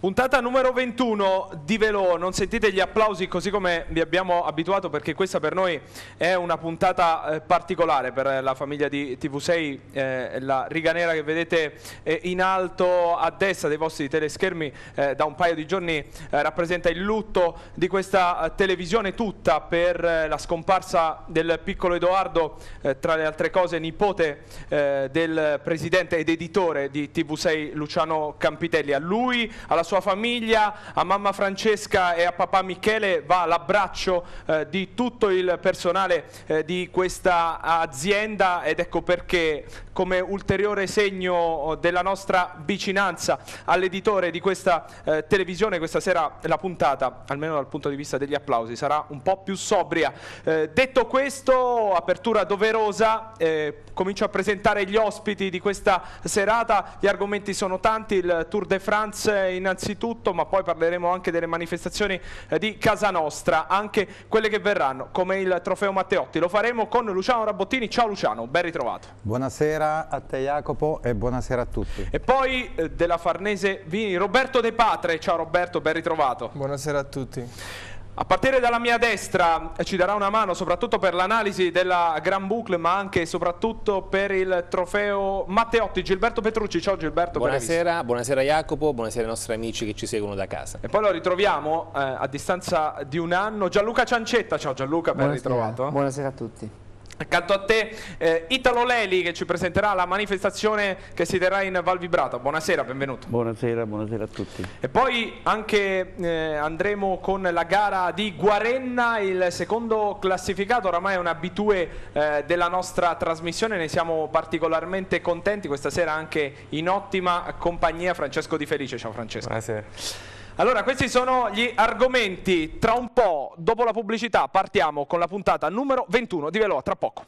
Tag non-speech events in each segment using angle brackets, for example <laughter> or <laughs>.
Puntata numero 21 di Velo, non sentite gli applausi così come vi abbiamo abituato perché questa per noi è una puntata eh, particolare per la famiglia di TV6, eh, la riga nera che vedete eh, in alto a destra dei vostri teleschermi eh, da un paio di giorni eh, rappresenta il lutto di questa eh, televisione tutta per la scomparsa del piccolo Edoardo, tra le altre cose nipote del presidente ed editore di TV6 Luciano Campitelli, a lui, alla sua famiglia, a mamma Francesca e a papà Michele va l'abbraccio eh, di tutto il personale eh, di questa azienda ed ecco perché come ulteriore segno della nostra vicinanza all'editore di questa eh, televisione questa sera la puntata, almeno dal punto di vista degli applausi, sarà un po' più sobria. Eh, detto questo, apertura doverosa, eh, comincio a presentare gli ospiti di questa serata, gli argomenti sono tanti, il Tour de France innanzitutto innanzitutto, ma poi parleremo anche delle manifestazioni eh, di casa nostra, anche quelle che verranno, come il trofeo Matteotti. Lo faremo con Luciano Rabottini. Ciao Luciano, ben ritrovato. Buonasera a te Jacopo e buonasera a tutti. E poi eh, della Farnese Vini, Roberto De Patre. Ciao Roberto, ben ritrovato. Buonasera a tutti. A partire dalla mia destra ci darà una mano soprattutto per l'analisi della Gran Boucle ma anche e soprattutto per il trofeo Matteotti, Gilberto Petrucci. Ciao Gilberto. Buonasera, buonasera Jacopo, buonasera ai nostri amici che ci seguono da casa. E poi lo ritroviamo eh, a distanza di un anno Gianluca Ciancetta. Ciao Gianluca, ben buonasera. ritrovato. Buonasera a tutti. Accanto a te eh, Italo Leli che ci presenterà la manifestazione che si terrà in Val Vibrato. Buonasera, benvenuto. Buonasera, buonasera a tutti. E poi anche eh, andremo con la gara di Guarenna, il secondo classificato, oramai è un abitue eh, della nostra trasmissione, ne siamo particolarmente contenti. Questa sera anche in ottima compagnia Francesco Di Felice. Ciao Francesco. Buonasera. Allora, questi sono gli argomenti. Tra un po', dopo la pubblicità, partiamo con la puntata numero 21 di Veloa. Tra poco.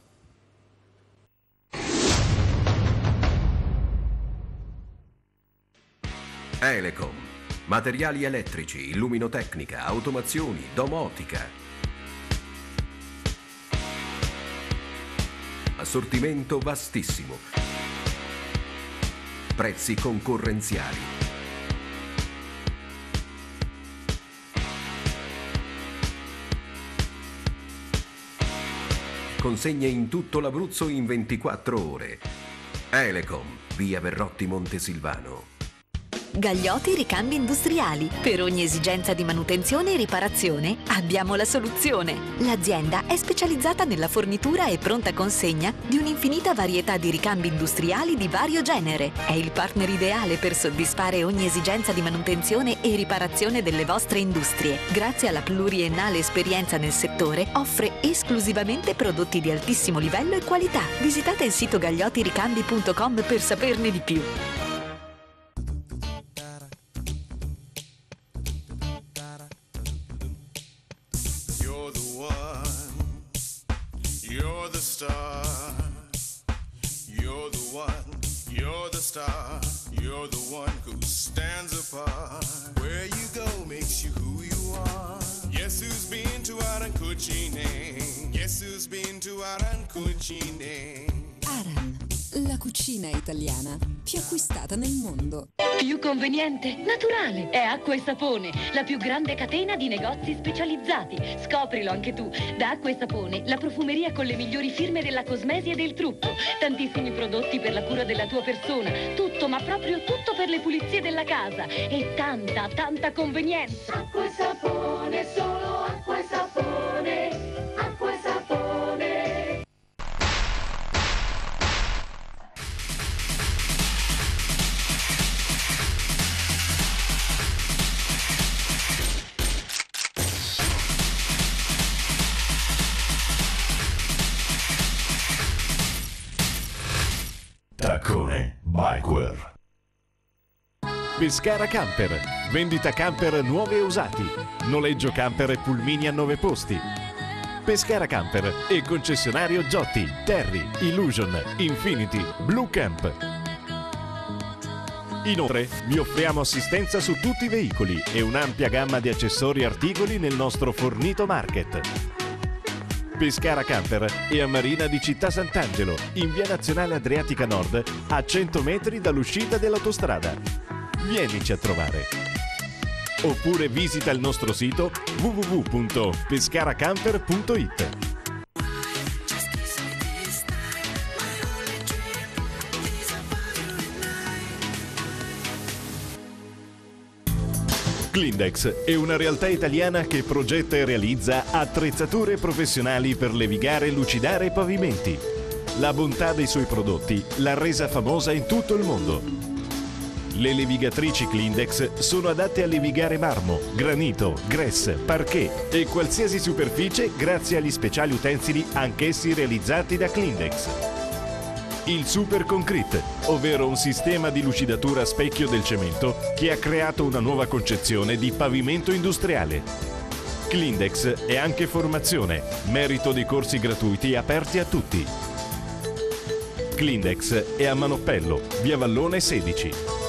Elecom. Materiali elettrici, illuminotecnica, automazioni, domotica. Assortimento vastissimo. Prezzi concorrenziali. Consegne in tutto l'Abruzzo in 24 ore. Elecom, via Verrotti Montesilvano. Gagliotti Ricambi Industriali. Per ogni esigenza di manutenzione e riparazione abbiamo la soluzione. L'azienda è specializzata nella fornitura e pronta consegna di un'infinita varietà di ricambi industriali di vario genere. È il partner ideale per soddisfare ogni esigenza di manutenzione e riparazione delle vostre industrie. Grazie alla pluriennale esperienza nel settore, offre esclusivamente prodotti di altissimo livello e qualità. Visitate il sito gagliottiricambi.com per saperne di più. Italiana più acquistata nel mondo. Più conveniente, naturale. È Acqua e Sapone, la più grande catena di negozi specializzati. Scoprilo anche tu. Da Acqua e Sapone, la profumeria con le migliori firme della cosmesi e del trucco. Tantissimi prodotti per la cura della tua persona. Tutto, ma proprio tutto per le pulizie della casa. E tanta, tanta convenienza. Acqua e Sapone, solo Acqua e Sapone. Acqua Bikeware. Pescara Camper. Vendita camper nuovi e usati. Noleggio camper e pulmini a nove posti. Pescara Camper e concessionario Giotti, Terry, Illusion, Infinity, Blue Camp. Inoltre vi offriamo assistenza su tutti i veicoli e un'ampia gamma di accessori e articoli nel nostro fornito market. Pescara Camper e a Marina di Città Sant'Angelo, in via nazionale Adriatica Nord, a 100 metri dall'uscita dell'autostrada. Vienici a trovare. oppure visita il nostro sito www.pescaracamper.it. Clindex è una realtà italiana che progetta e realizza attrezzature professionali per levigare e lucidare pavimenti. La bontà dei suoi prodotti l'ha resa famosa in tutto il mondo. Le levigatrici Clindex sono adatte a levigare marmo, granito, gress, parquet e qualsiasi superficie grazie agli speciali utensili anch'essi realizzati da Clindex. Il Super Concrete, ovvero un sistema di lucidatura a specchio del cemento che ha creato una nuova concezione di pavimento industriale. Clindex è anche formazione, merito di corsi gratuiti aperti a tutti. Clindex è a Manoppello, via Vallone 16.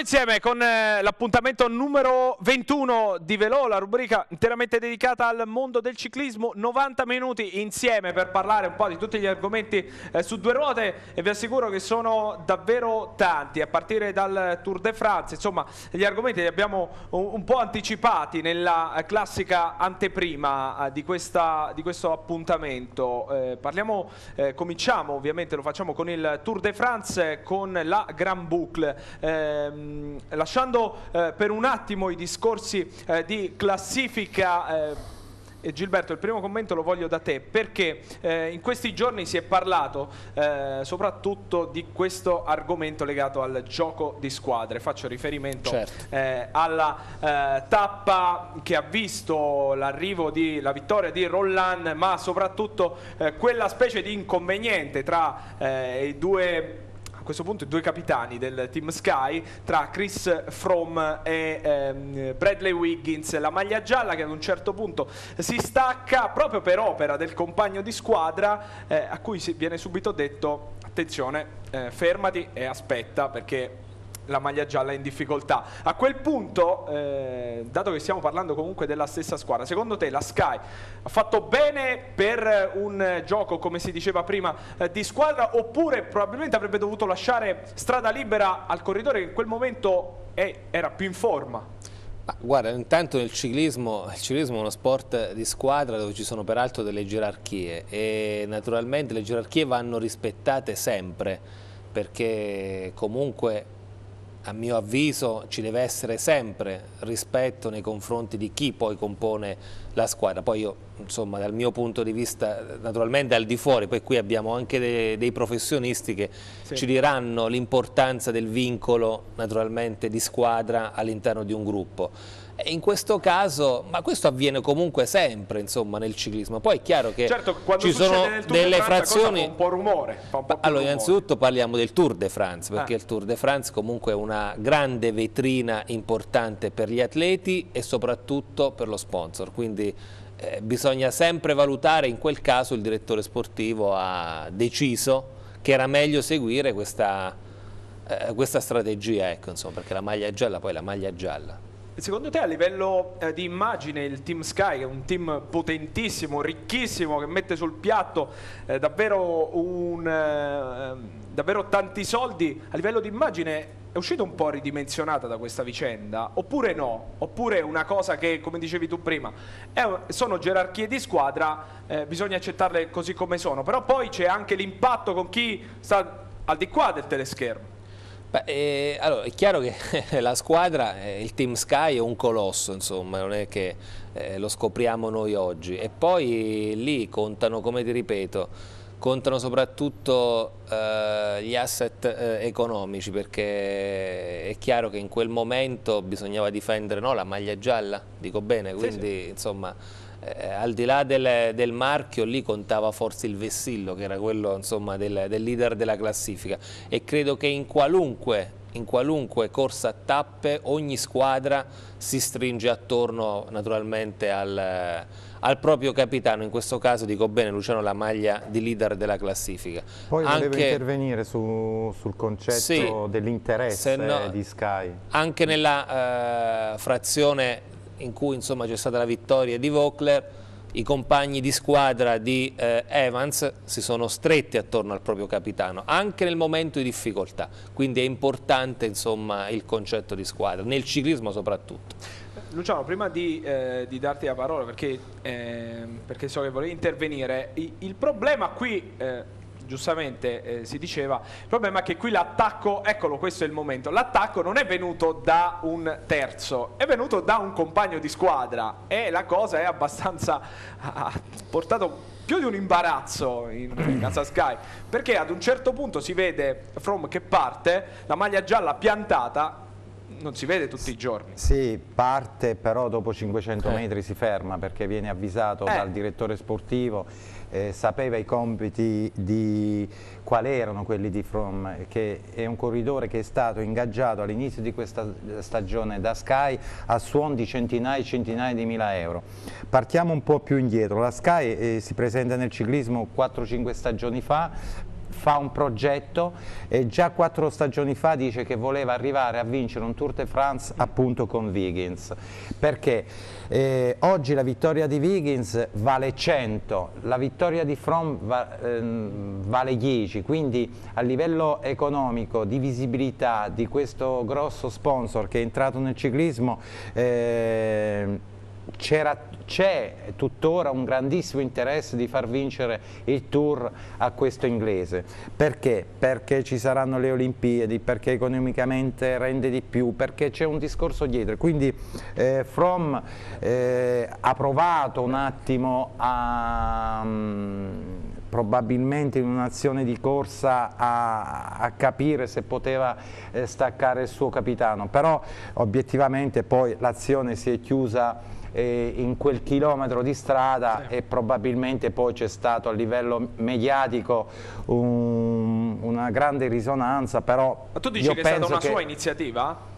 Insieme con eh, l'appuntamento numero 21 di Velò, la rubrica interamente dedicata al mondo del ciclismo, 90 minuti insieme per parlare un po' di tutti gli argomenti eh, su due ruote e vi assicuro che sono davvero tanti, a partire dal Tour de France, insomma gli argomenti li abbiamo un, po' anticipati nella classica anteprima eh, di, questa, di questo appuntamento. Parliamo, cominciamo ovviamente, lo facciamo con il Tour de France, con la Grand Boucle. Ehm, lasciando eh, per un attimo i discorsi eh, di classifica. eh, e Gilberto, il primo commento lo voglio da te perché eh, in questi giorni si è parlato eh, soprattutto di questo argomento legato al gioco di squadre. Faccio riferimento Certo. eh, alla eh, tappa che ha visto l'arrivo di la vittoria di Rollan, ma soprattutto eh, quella specie di inconveniente tra eh, i due questo punto i due capitani del team Sky tra Chris Fromm e ehm, Bradley Wiggins. La maglia gialla che ad un certo punto si stacca proprio per opera del compagno di squadra eh, a cui viene subito detto attenzione eh, fermati e aspetta perché la maglia gialla in difficoltà. A quel punto, eh, dato che stiamo parlando comunque della stessa squadra, secondo te la Sky ha fatto bene per un gioco, come si diceva prima, eh, di squadra oppure probabilmente avrebbe dovuto lasciare strada libera al corridore che in quel momento è- era più in forma? Ma guarda, intanto nel ciclismo, il ciclismo è uno sport di squadra dove ci sono peraltro delle gerarchie e naturalmente le gerarchie vanno rispettate sempre perché comunque a mio avviso ci deve essere sempre rispetto nei confronti di chi poi compone la squadra. Poi io, insomma, dal mio punto di vista, naturalmente al di fuori, poi qui abbiamo anche dei, dei professionisti che Sì. ci diranno l'importanza del vincolo, naturalmente, di squadra all'interno di un gruppo. E in questo caso, ma questo avviene comunque sempre, insomma, nel ciclismo. Poi è chiaro che Certo, ci sono delle France, frazioni... fa un po' rumore. un po' Allora, innanzitutto parliamo del Tour de France, perché Ah. il Tour de France comunque è una grande vetrina importante per gli atleti e soprattutto per lo sponsor, quindi eh, bisogna sempre valutare, in quel caso il direttore sportivo ha deciso che era meglio seguire questa, eh, questa strategia, ecco, insomma, perché la maglia gialla poi è la maglia gialla. Secondo te a livello eh, di immagine il Team Sky, che è un team potentissimo, ricchissimo, che mette sul piatto eh, davvero, un, eh, davvero tanti soldi, a livello di immagine è uscita un po' ridimensionata da questa vicenda? Oppure no? Oppure una cosa che, come dicevi tu prima, è sono gerarchie di squadra, eh, bisogna accettarle così come sono, però poi c'è anche l'impatto con chi sta al di qua del teleschermo. Beh, eh, allora, è chiaro che <laughs> la squadra, eh, il Team Sky è un colosso, insomma, non è che eh, lo scopriamo noi oggi. E poi lì contano, come ti ripeto, contano soprattutto eh, gli asset eh, economici perché è chiaro che in quel momento bisognava difendere no, la maglia gialla, dico bene, quindi sì, sì. insomma eh, al di là del, del, marchio lì contava forse il vessillo che era quello insomma, del, del leader della classifica e credo che in qualunque in qualunque corsa a tappe ogni squadra si stringe attorno naturalmente al, al, proprio capitano, in questo caso dico bene Luciano la maglia di leader della classifica. Poi anche, volevo intervenire su, sul concetto sì, dell'interesse no, di Sky. Anche nella uh, frazione in cui c'è stata la vittoria di Vogler, i compagni di squadra di eh, Evans si sono stretti attorno al proprio capitano, anche nel momento di difficoltà, quindi è importante insomma, il concetto di squadra, nel ciclismo soprattutto. Luciano, prima di, eh, di darti la parola, perché, eh, perché, so che volevi intervenire, il, il problema qui eh, giustamente eh, si diceva, il problema è che qui l'attacco, eccolo questo è il momento, l'attacco non è venuto da un terzo, è venuto da un compagno di squadra e la cosa è abbastanza, <laughs> ha portato più di un imbarazzo in <clears throat> casa Sky perché ad un certo punto si vede From che parte, la maglia gialla piantata non si vede tutti i giorni. Sì, parte però dopo 500 eh. metri si ferma perché viene avvisato eh. dal direttore sportivo eh, sapeva i compiti di quali erano quelli di From, che è un corridore che è stato ingaggiato all'inizio di questa stagione da Sky a suon di centinaia e centinaia di mila euro. Partiamo un po' più indietro, la Sky eh, si presenta nel ciclismo 4-5 stagioni fa, fa un progetto e già quattro stagioni fa dice che voleva arrivare a vincere un Tour de France appunto con Wiggins. Perché eh, oggi la vittoria di Wiggins vale 100 la vittoria di Fromm va, ehm, vale 10 quindi a livello economico di visibilità di questo grosso sponsor che è entrato nel ciclismo eh, c'è tuttora un grandissimo interesse di far vincere il Tour a questo inglese. Perché? Perché ci saranno le Olimpiadi, perché economicamente rende di più, perché c'è un discorso dietro. Quindi eh, From eh, ha provato un attimo a... Um, probabilmente in un'azione di corsa a, a, capire se poteva eh, staccare il suo capitano, però obiettivamente poi l'azione si è chiusa eh, in quel chilometro di strada sì. e probabilmente poi c'è stato a livello mediatico un, una grande risonanza, però... Ma tu dici che è stata una che... sua iniziativa?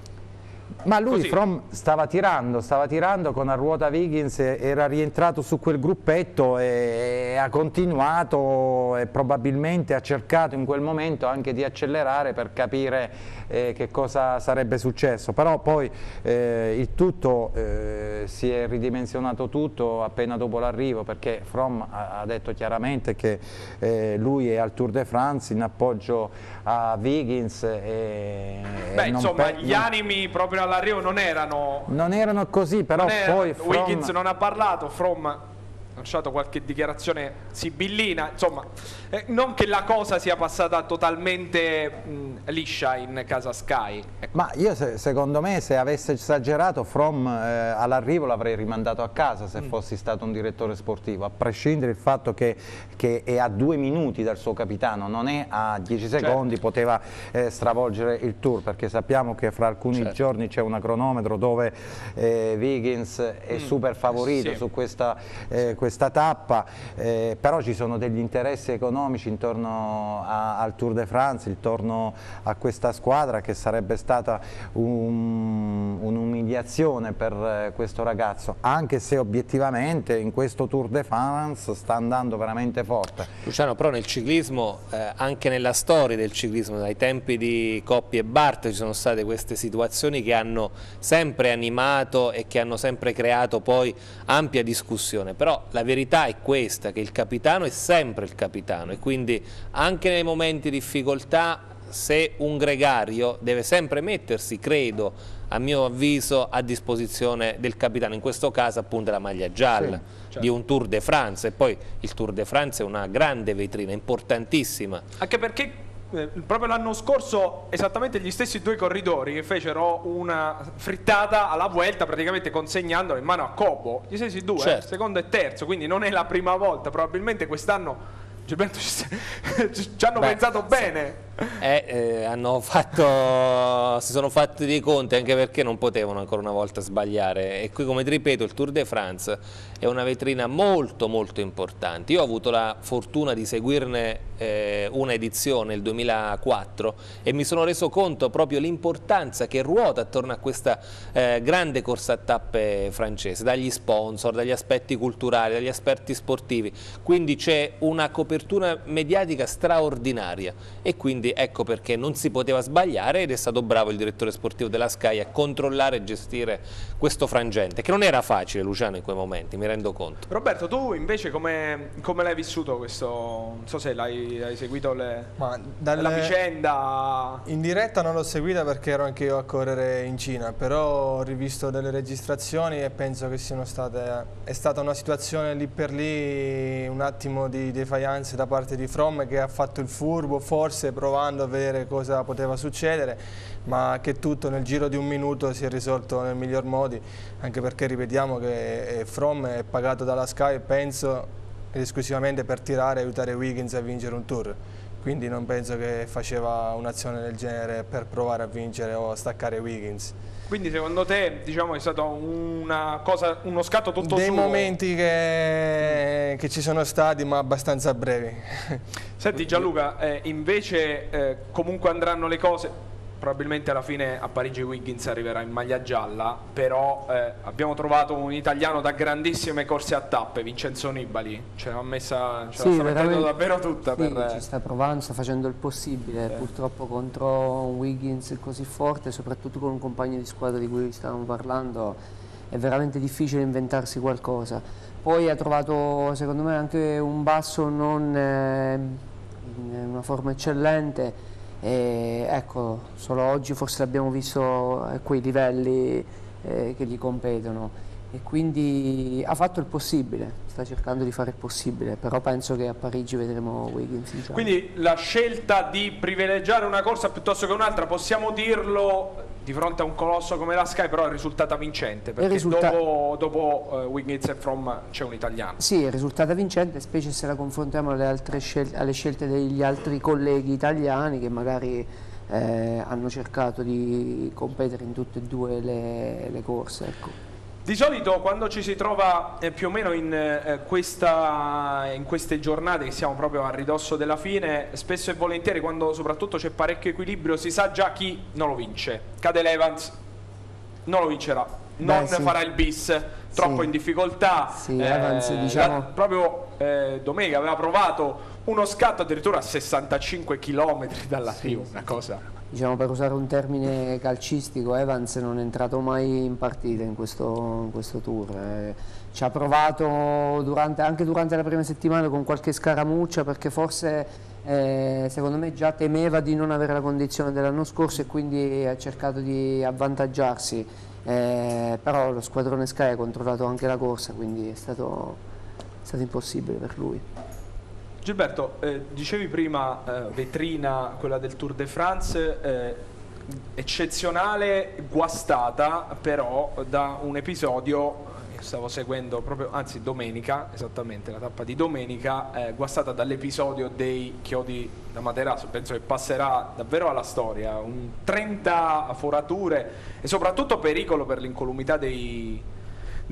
Ma lui Così. From stava tirando, stava tirando con a ruota Wiggins, era rientrato su quel gruppetto e, e, ha continuato e probabilmente ha cercato in quel momento anche di accelerare per capire eh, che cosa sarebbe successo, però poi eh, il tutto eh, si è ridimensionato tutto appena dopo l'arrivo perché From ha, detto chiaramente che eh, lui è al Tour de France in appoggio a Wiggins e, Beh, insomma gli animi proprio all'arrivo non erano non erano così però poi From... Wiggins non ha parlato From lasciato qualche dichiarazione sibillina, insomma, eh, non che la cosa sia passata totalmente mh, liscia in casa Sky. Ecco. Ma io se, secondo me se avesse esagerato From eh, all'arrivo l'avrei rimandato a casa se mm. fossi stato un direttore sportivo, a prescindere dal fatto che, che, è a due minuti dal suo capitano, non è a dieci certo. secondi, poteva eh, stravolgere il tour, perché sappiamo che fra alcuni certo. giorni c'è un cronometro dove eh, Wiggins è mm. super favorito sì. su questa, eh, questa tappa, eh, però ci sono degli interessi economici intorno a, al Tour de France, intorno a questa squadra che sarebbe stata un'umiliazione un per eh, questo ragazzo, anche se obiettivamente in questo Tour de France sta andando veramente forte. Luciano, però nel ciclismo, eh, anche nella storia del ciclismo, dai tempi di Coppi e Bart ci sono state queste situazioni che hanno sempre animato e che hanno sempre creato poi ampia discussione, però la verità è questa, che il capitano è sempre il capitano e quindi anche nei momenti di difficoltà se un gregario deve sempre mettersi, credo, a mio avviso, a disposizione del capitano, in questo caso appunto la maglia gialla sì, certo. di un Tour de France e poi il Tour de France è una grande vetrina, importantissima. Anche perché eh, proprio l'anno scorso esattamente gli stessi due corridori che fecero una frittata alla vuelta praticamente consegnandolo in mano a Cobo, gli stessi due, Certo. secondo e terzo, quindi non è la prima volta, probabilmente quest'anno Gilberto ci, <laughs> ci hanno Beh, pensato bene. <laughs> Eh, eh, hanno fatto, si sono fatti dei conti anche perché non potevano ancora una volta sbagliare. E qui come ti ripeto il Tour de France è una vetrina molto molto importante. Io ho avuto la fortuna di seguirne eh, una edizione nel 2004 e mi sono reso conto proprio l'importanza che ruota attorno a questa eh, grande corsa a tappe francese dagli sponsor, dagli aspetti culturali, dagli aspetti sportivi. Quindi c'è una copertura mediatica straordinaria e quindi ecco perché non si poteva sbagliare ed è stato bravo il direttore sportivo della Sky a controllare e gestire questo frangente, che non era facile Luciano in quei momenti, mi rendo conto. Roberto, tu invece come, come l'hai vissuto questo? Non so se l'hai hai seguito le- Ma dalle- la vicenda. In diretta non l'ho seguita perché ero anche io a correre in Cina, però ho rivisto delle registrazioni e penso che siano state, è stata una situazione lì per lì, un attimo di defiance da parte di From che ha fatto il furbo, forse provando a vedere cosa poteva succedere, ma che tutto nel giro di un minuto si è risolto nel miglior modi, anche perché ripetiamo che eh, From è pagato dalla Sky, penso, ed esclusivamente per tirare e aiutare Wiggins a vincere un tour. Quindi non penso che faceva un'azione del genere per provare a vincere o a staccare Wiggins. Quindi secondo te diciamo, è stato una cosa, uno scatto tutto Dei suo? momenti che, che ci sono stati ma abbastanza brevi. Senti Gianluca, eh, invece eh, comunque andranno le cose, probabilmente alla fine a Parigi Wiggins arriverà in maglia gialla, però eh, abbiamo trovato un italiano da grandissime corse a tappe, Vincenzo Nibali, ce l'ha messa, ce Sì, davvero tutta sì, per... ci sta provando, sta facendo il possibile, purtroppo contro un Wiggins così forte, soprattutto con un compagno di squadra di cui stavamo parlando, è veramente difficile inventarsi qualcosa. Poi ha trovato secondo me anche un basso non eh, in una forma eccellente e ecco, solo oggi forse l'abbiamo visto quei livelli eh, che gli competono. E quindi ha fatto il possibile, sta cercando di fare il possibile, però penso che a Parigi vedremo Wiggins in giallo. Quindi la scelta di privilegiare una corsa piuttosto che un'altra, possiamo dirlo di fronte a un colosso come la Sky, però è risultata vincente, perché risulta- dopo, dopo eh, Wiggins e From c'è un italiano. Sì, è risultata vincente, specie se la confrontiamo alle, altre scel- alle scelte degli altri colleghi italiani che magari eh, hanno cercato di competere in tutte e due le, le corse. Ecco. Di solito quando ci si trova eh, più o meno in, eh, questa- in queste giornate che siamo proprio a ridosso della fine, spesso e volentieri quando soprattutto c'è parecchio equilibrio si sa già chi non lo vince. Cade l'Evans, non lo vincerà, non sì. farà il bis, troppo Sì. in difficoltà. Sì, Evans, diciamo- la- proprio eh, domenica aveva provato uno scatto addirittura a 65 km dall'arrivo, una cosa... Diciamo per usare un termine calcistico, Evans non è entrato mai in partita in questo, in questo tour. eh. ci ha provato durante- anche durante la prima settimana con qualche scaramuccia perché forse eh, secondo me già temeva di non avere la condizione dell'anno scorso e quindi ha cercato di avvantaggiarsi. Eh, però lo squadrone Sky ha controllato anche la corsa, quindi è stato, è stato impossibile per lui. Gilberto, eh, dicevi prima eh, vetrina, quella del Tour de France, eh, eccezionale, guastata però da un episodio stavo seguendo proprio, anzi domenica, esattamente la tappa di domenica, eh, guastata dall'episodio dei chiodi da Materasso, penso che passerà davvero alla storia, un 30 forature e soprattutto pericolo per l'incolumità dei,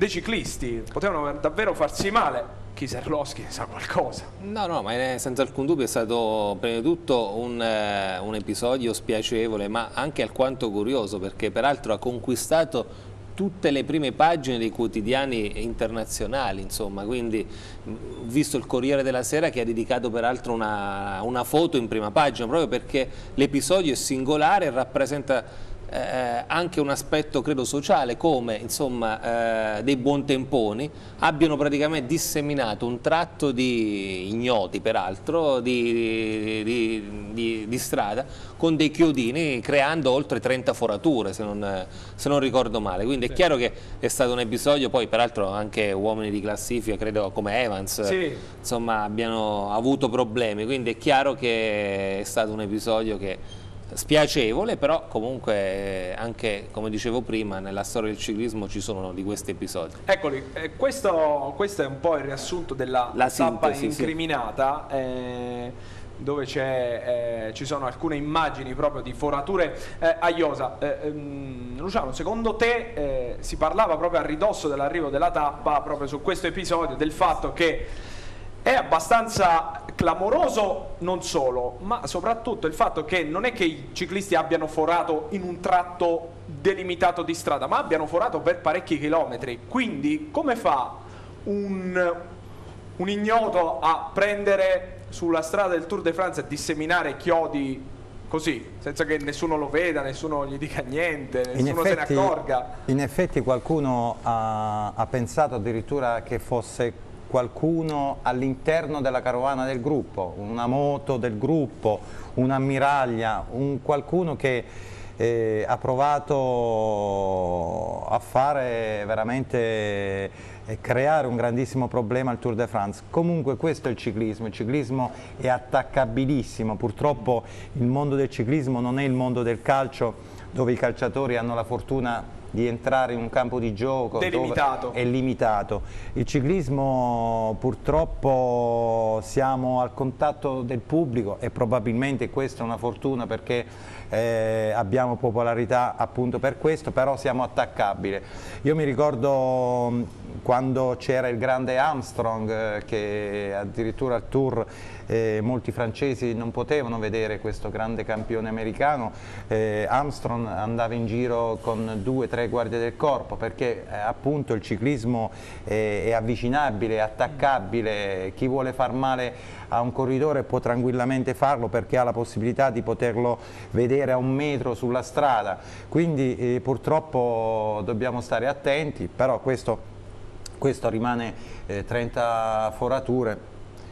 dei ciclisti, potevano davvero farsi male. Kiserlowski sa qualcosa. No, no, ma è- senza alcun dubbio è stato prima di tutto un, eh, un episodio spiacevole, ma anche alquanto curioso, perché peraltro ha conquistato tutte le prime pagine dei quotidiani internazionali, insomma, quindi visto il Corriere della Sera che ha dedicato peraltro una, una foto in prima pagina, proprio perché l'episodio è singolare e rappresenta eh, anche un aspetto credo sociale come insomma eh, dei buontemponi abbiano praticamente disseminato un tratto di ignoti peraltro di, di, di, di strada con dei chiodini creando oltre 30 forature se non, se non ricordo male quindi sì. è chiaro che è stato un episodio poi peraltro anche uomini di classifica credo come Evans sì. insomma abbiano avuto problemi quindi è chiaro che è stato un episodio che spiacevole, però comunque anche, come dicevo prima, nella storia del ciclismo ci sono di questi episodi. Eccoli, eh, questo, questo, è un po' il riassunto della La tappa sintesi, incriminata. Sì. Eh, dove eh, ci sono alcune immagini proprio di forature eh, a Iosa. Eh, ehm, Luciano, secondo te eh, si parlava proprio a ridosso dell'arrivo della tappa, proprio su questo episodio, del fatto che è abbastanza clamoroso non solo, ma soprattutto il fatto che non è che i ciclisti abbiano forato in un tratto delimitato di strada, ma abbiano forato per parecchi chilometri. Quindi come fa un, un ignoto a prendere sulla strada del Tour de France e disseminare chiodi così, senza che nessuno lo veda, nessuno gli dica niente, nessuno effetti, se ne accorga? In effetti qualcuno ha, ha pensato addirittura che fosse qualcuno all'interno della carovana del gruppo, una moto del gruppo, un'ammiraglia, un qualcuno che eh, ha provato a fare veramente eh, creare un grandissimo problema al Tour de France. Comunque questo è il ciclismo, il ciclismo è attaccabilissimo, purtroppo il mondo del ciclismo non è il mondo del calcio dove i calciatori hanno la fortuna di entrare in un campo di gioco Delimitato. è limitato. Il ciclismo purtroppo siamo al contatto del pubblico e probabilmente questa è una fortuna perché eh, abbiamo popolarità appunto per questo, però siamo attaccabili. Io mi ricordo quando c'era il grande Armstrong eh, che addirittura al Tour eh, molti francesi non potevano vedere questo grande campione americano, eh, Armstrong andava in giro con due o tre guardie del corpo perché eh, appunto il ciclismo è, avvicinabile, è attaccabile, chi vuole far male a un corridore può tranquillamente farlo perché ha la possibilità di poterlo vedere a un metro sulla strada, quindi eh, purtroppo dobbiamo stare attenti, però questo, questo rimane eh, 30 forature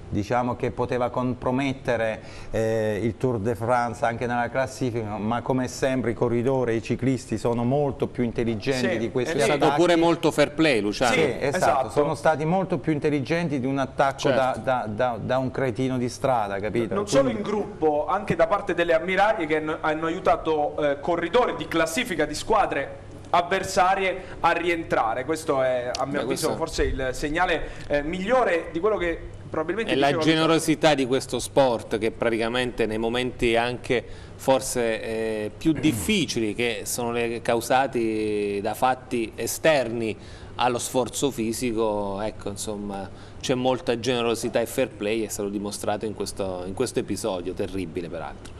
diciamo che poteva compromettere eh, il Tour de France anche nella classifica, ma come sempre i corridori, i ciclisti sono molto più intelligenti sì, di questi attacchi. È stato pure molto fair play Luciano. Sì, esatto, esatto, sono stati molto più intelligenti di un attacco certo. da, da, da, da, un cretino di strada, capito? Non Quindi... solo in gruppo, anche da parte delle ammiraglie che hanno aiutato eh, corridori di classifica di squadre avversarie a rientrare. Questo è a mio avviso forse il segnale eh, migliore di quello che probabilmente... È la generosità di questo sport che praticamente nei momenti anche forse eh, più difficili che sono causati da fatti esterni allo sforzo fisico, ecco insomma c'è molta generosità e fair play, è stato dimostrato in questo, in questo episodio, terribile peraltro.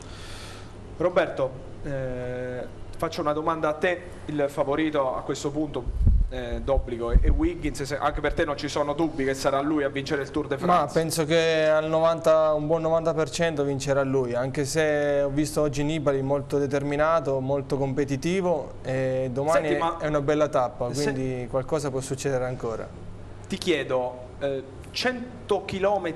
Roberto, eh, faccio una domanda a te, il favorito a questo punto eh, d'obbligo e Wiggins, anche per te non ci sono dubbi che sarà lui a vincere il Tour de France? Ma penso che al 90, un buon 90% vincerà lui, anche se ho visto oggi Nibali molto determinato, molto competitivo e domani Senti, è una bella tappa, quindi se... qualcosa può succedere ancora. Ti chiedo, eh, 100 km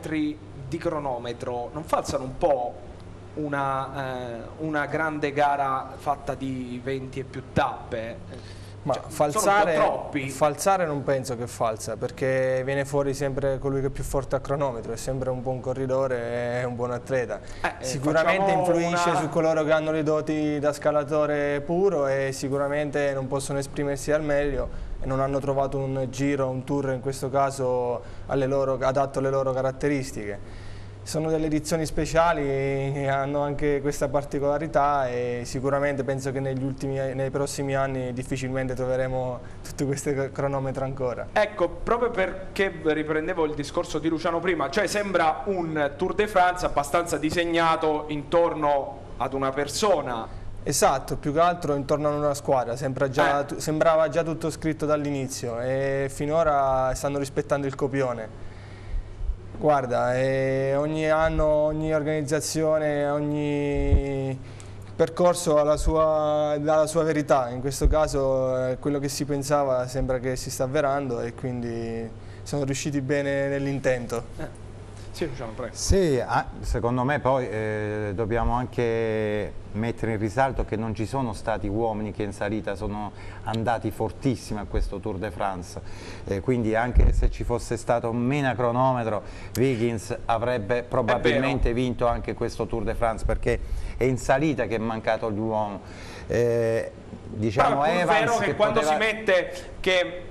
di cronometro non falsano un po' una, eh, una grande gara fatta di 20 e più tappe? Ma cioè, falsare, falsare, non penso che falsa, perché viene fuori sempre colui che è più forte a cronometro, è sempre un buon corridore, è un buon atleta. Eh, sicuramente influisce una... su coloro che hanno le doti da scalatore puro e sicuramente non possono esprimersi al meglio e non hanno trovato un giro, un tour in questo caso loro, adatto alle loro caratteristiche sono delle edizioni speciali e hanno anche questa particolarità e sicuramente penso che negli ultimi, nei prossimi anni difficilmente troveremo tutte queste cronometre ancora. Ecco, proprio perché riprendevo il discorso di Luciano prima, cioè sembra un Tour de France abbastanza disegnato intorno ad una persona. Esatto, più che altro intorno a una squadra, sembra già, eh. sembrava già tutto scritto dall'inizio e finora stanno rispettando il copione. Guarda, eh, ogni anno, ogni organizzazione, ogni percorso alla sua, dalla sua verità, in questo caso eh, quello che si pensava sembra che si sta avverando e quindi sono riusciti bene nell'intento. Eh. Sì, Luciano, prego. Sì, secondo me poi eh, dobbiamo anche mettere in risalto che non ci sono stati uomini che in salita sono andati fortissimi a questo Tour de France, eh, quindi anche se ci fosse stato meno cronometro Wiggins avrebbe probabilmente vinto anche questo Tour de France perché è in salita che è mancato l'uomo. Eh, diciamo Però è Evans vero che, che quando poteva- si mette che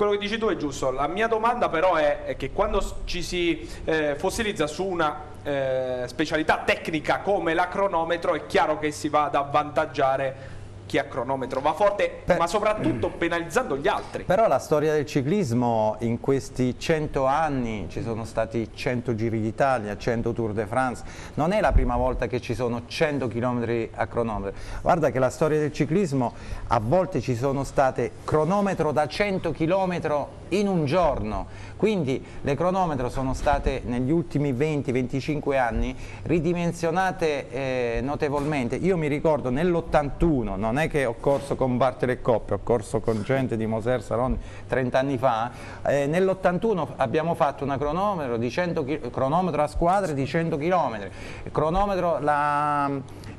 quello che dici tu è giusto. La mia domanda però è, è che quando ci si eh, fossilizza su una eh, specialità tecnica come la cronometro è chiaro che si va ad avvantaggiare chi ha cronometro va forte, ma soprattutto penalizzando gli altri. Però la storia del ciclismo in questi 100 anni ci sono stati 100 Giri d'Italia, 100 Tour de France, non è la prima volta che ci sono 100 km a cronometro. Guarda che la storia del ciclismo a volte ci sono state cronometro da 100 km in un giorno, quindi le cronometro sono state negli ultimi 20-25 anni ridimensionate eh, notevolmente. Io mi ricordo nell'81, non è che ho corso con Bartele e Coppe, ho corso con gente di Moser Salon 30 anni fa, eh, nell'81 abbiamo fatto una cronometro, di 100 chi- cronometro a squadre di 100 km, cronometro la,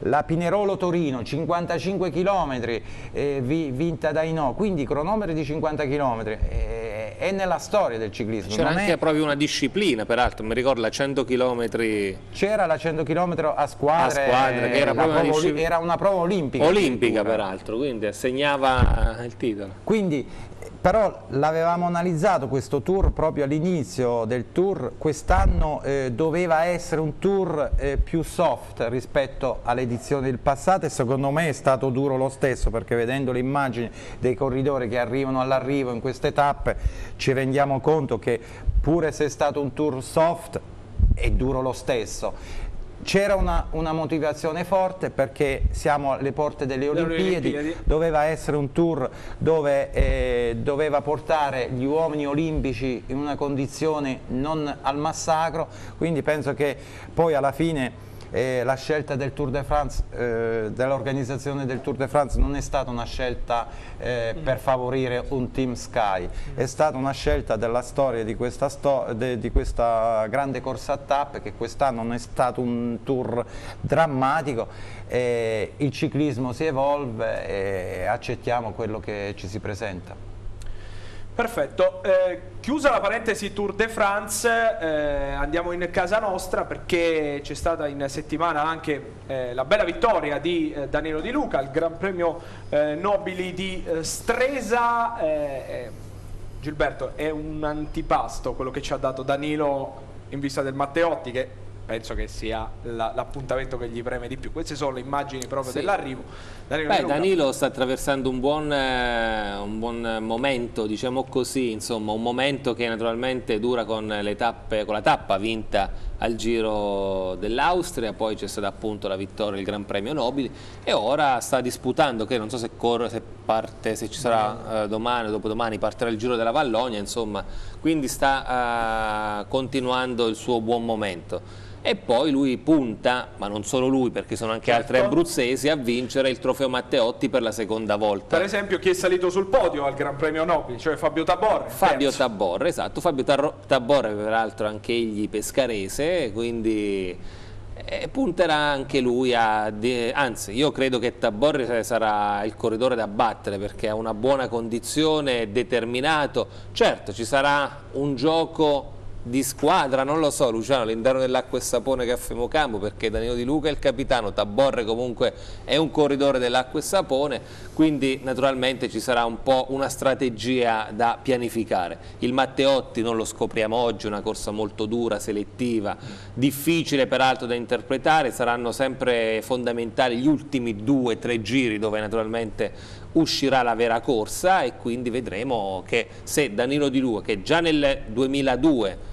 la Pinerolo Torino 55 km vinta da Ino, quindi cronometri di 50 km è nella storia del ciclismo. C'era non è- anche proprio una disciplina, peraltro, mi ricordo la 100 km C'era la 100 km a squadre, A squadre, che era prova disciplina- era una prova olimpica. olimpica, peraltro, quindi assegnava il titolo. Quindi, eh, però l'avevamo analizzato questo tour proprio all'inizio del tour, quest'anno eh, doveva essere un tour eh, più soft rispetto alle edizioni del passato e secondo me è stato duro lo stesso perché vedendo le immagini dei corridori che arrivano all'arrivo in queste tappe ci rendiamo conto che pure se è stato un tour soft è duro lo stesso. C'era una, una motivazione forte perché siamo alle porte delle Olimpiadi. doveva essere un tour dove eh, doveva portare gli uomini olimpici in una condizione non al massacro, quindi penso che poi alla fine eh, la scelta del eh, dell'organizzazione del Tour de France non è stata una scelta eh, per favorire un team Sky, è stata una scelta della storia di questa, sto- de- di questa grande corsa a tappe che quest'anno non è stato un tour drammatico, eh, il ciclismo si evolve e accettiamo quello che ci si presenta. Perfetto, Eh, chiusa la parentesi Tour de France, eh, andiamo in casa nostra perché c'è stata in settimana anche eh, la bella vittoria di eh, Danilo Di Luca, il Gran Premio eh, Nobili di eh, Stresa. Gilberto, è un antipasto quello che ci ha dato Danilo in vista del Matteotti che penso che sia la- l'appuntamento che gli preme di più. Queste sono le immagini proprio Sì. dell'arrivo. Beh. Danilo sta attraversando un buon, eh, un buon momento, diciamo così, insomma, un momento che naturalmente dura con, le tappe, con la tappa vinta al Giro dell'Austria, poi c'è stata appunto la vittoria del Gran Premio Nobili e ora sta disputando, che non so se corre, se parte, se ci sarà eh, domani o dopodomani, partirà il Giro della Vallonia, insomma, quindi sta eh, continuando il suo buon momento. E poi lui punta, ma non solo lui perché sono anche Certo. altri abruzzesi, a vincere il trofeo Matteotti per la seconda volta. Per esempio chi è salito sul podio al Gran Premio Nobili, cioè Fabio Taborre. Fabio terzo. Taborre, esatto, Fabio Taborre peraltro anche egli pescarese, quindi eh, punterà anche lui a... di- anzi, io credo che Taborre sarà il corridore da battere perché ha una buona condizione, è determinato. Certo, ci sarà un gioco di squadra, non lo so Luciano, all'interno dell'acqua e sapone che a Femocampo perché Danilo Di Luca è il capitano, Taborre comunque è un corridore dell'acqua e sapone, quindi naturalmente ci sarà un po' una strategia da pianificare. Il Matteotti non lo scopriamo oggi, una corsa molto dura, selettiva, difficile peraltro da interpretare, saranno sempre fondamentali gli ultimi due, tre giri dove naturalmente uscirà la vera corsa e quindi vedremo che se Danilo Di Luca che già nel 2002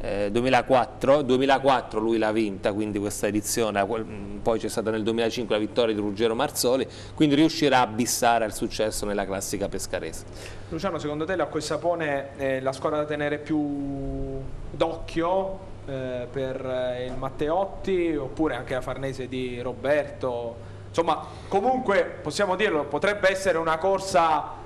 eh, 2004, 2004 lui l'ha vinta quindi questa edizione, mh, poi c'è stata nel 2005 la vittoria di Ruggero Marzoli, quindi riuscirà a bissare al successo nella classica pescarese. Luciano, secondo te l'acqua e sapone è la squadra da tenere più d'occhio eh, per eh, il Matteotti oppure anche la Farnese di Roberto? insomma comunque possiamo dirlo potrebbe essere una corsa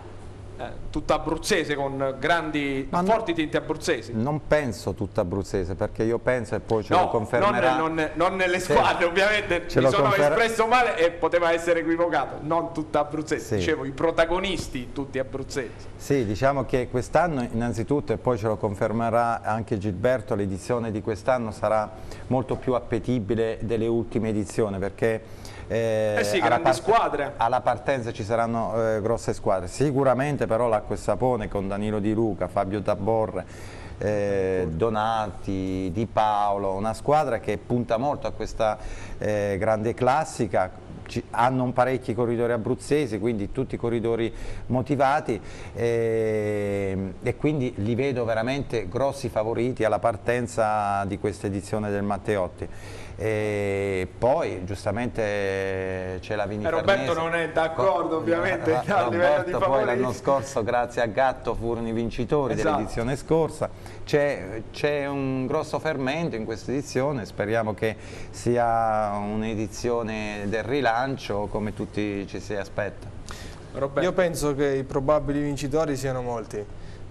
tutta abruzzese con grandi Ma forti tinte abruzzesi Non penso tutta abruzzese perché io penso e poi ce lo no, non, confermerà. non- non nelle Sì. squadre ovviamente Ce mi lo sono confer- espresso male e poteva essere equivocato non tutta abruzzese Sì. dicevo i protagonisti tutti abruzzesi Sì, diciamo che quest'anno innanzitutto, e poi ce lo confermerà anche Gilberto, l'edizione di quest'anno sarà molto più appetibile delle ultime edizioni perché eh, Eh sì, grandi squadre. alla partenza ci saranno eh, grosse squadre. Sicuramente però l'Acqua e Sapone con Danilo Di Luca, Fabio Taborre, eh, Donati, Di Paolo, una squadra che punta molto a questa eh, grande classica, ci- hanno un parecchi corridori abruzzesi, quindi tutti corridori motivati e, e quindi li vedo veramente grossi favoriti alla partenza di questa edizione del Matteotti. E poi giustamente c'è la Vini E Roberto Farnese. non è d'accordo, ovviamente, a livello di Roberto poi l'anno scorso grazie a Gatto furono i vincitori Esatto. dell'edizione scorsa. C'è, c'è un grosso fermento in questa edizione, speriamo che sia un'edizione del rilancio come tutti ci si aspetta. Roberto. Io penso che i probabili vincitori siano molti,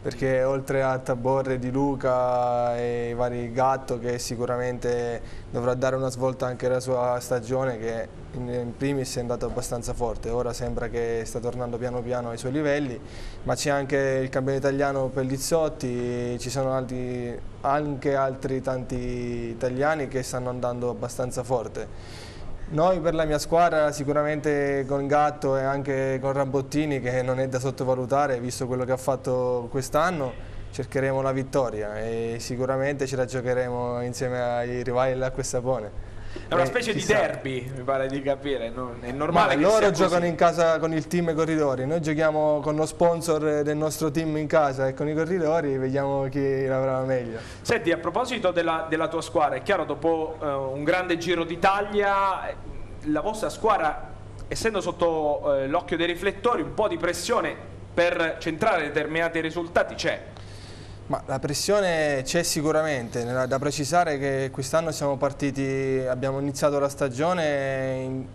perché oltre a Taborre, Di Luca e i vari Gatto che sicuramente dovrà dare una svolta anche alla sua stagione che in, primis è andato abbastanza forte, ora sembra che sta tornando piano piano ai suoi livelli, ma c'è anche il campione italiano Pellizzotti, ci sono altri- anche altri tanti italiani che stanno andando abbastanza forte. Noi per la mia squadra sicuramente con Gatto e anche con Rambottini che non è da sottovalutare visto quello che ha fatto quest'anno cercheremo la vittoria e sicuramente ce la giocheremo insieme ai rivali dell'Acqua e Sapone. È una Eh, specie di chissà. derby, mi pare di capire. no? È Ma normale che loro giocano così. in casa con il team corridori, noi giochiamo con lo sponsor del nostro team in casa e con i corridori vediamo chi lavora meglio. Senti, a proposito della, della tua squadra, è chiaro, dopo eh, un grande giro d'Italia, eh, la vostra squadra, essendo sotto eh, l'occhio dei riflettori, un po' di pressione per centrare determinati risultati c'è. Ma la pressione c'è sicuramente, da precisare che quest'anno siamo partiti, abbiamo iniziato la stagione,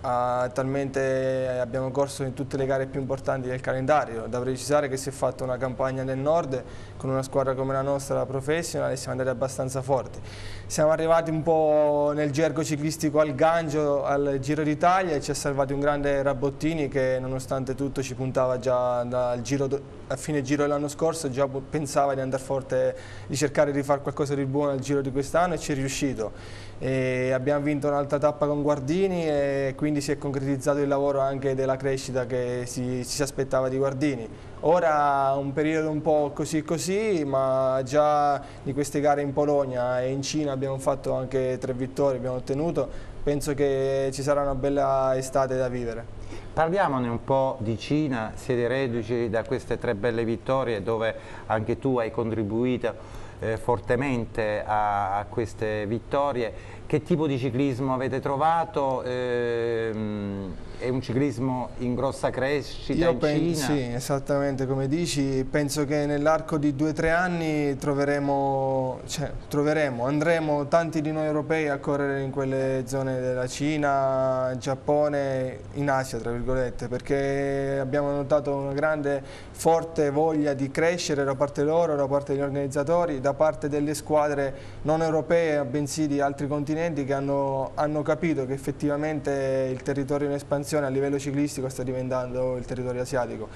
talmente abbiamo corso in tutte le gare più importanti del calendario, da precisare che si è fatta una campagna nel nord con una squadra come la nostra, la professional, e siamo andati abbastanza forti. Siamo arrivati un po' nel gergo ciclistico al gancio, al Giro d'Italia e ci ha salvati un grande Rabottini che nonostante tutto ci puntava già dal giro a fine giro dell'anno scorso, già pensava di andare forte, di cercare di fare qualcosa di buono al giro di quest'anno e ci è riuscito. E abbiamo vinto un'altra tappa con Guardini e quindi si è concretizzato il lavoro anche della crescita che si, si aspettava di Guardini. Ora un periodo un po' così così, ma già di queste gare in Polonia e in Cina abbiamo fatto anche tre vittorie, abbiamo ottenuto, penso che ci sarà una bella estate da vivere. Parliamone un po' di Cina, siete reduci da queste tre belle vittorie dove anche tu hai contribuito eh, fortemente a, a queste vittorie. Che tipo di ciclismo avete trovato? Ehm, è un ciclismo in grossa crescita Io in penso, Cina? sì, esattamente come dici, penso che nell'arco di due o tre anni troveremo, cioè, troveremo, andremo tanti di noi europei a correre in quelle zone della Cina, Giappone, in Asia tra virgolette, perché abbiamo notato una grande, forte voglia di crescere da parte loro, da parte degli organizzatori, da parte delle squadre non europee, bensì di altri continenti che hanno, hanno capito che effettivamente il territorio in espansione a livello ciclistico sta diventando il territorio asiatico.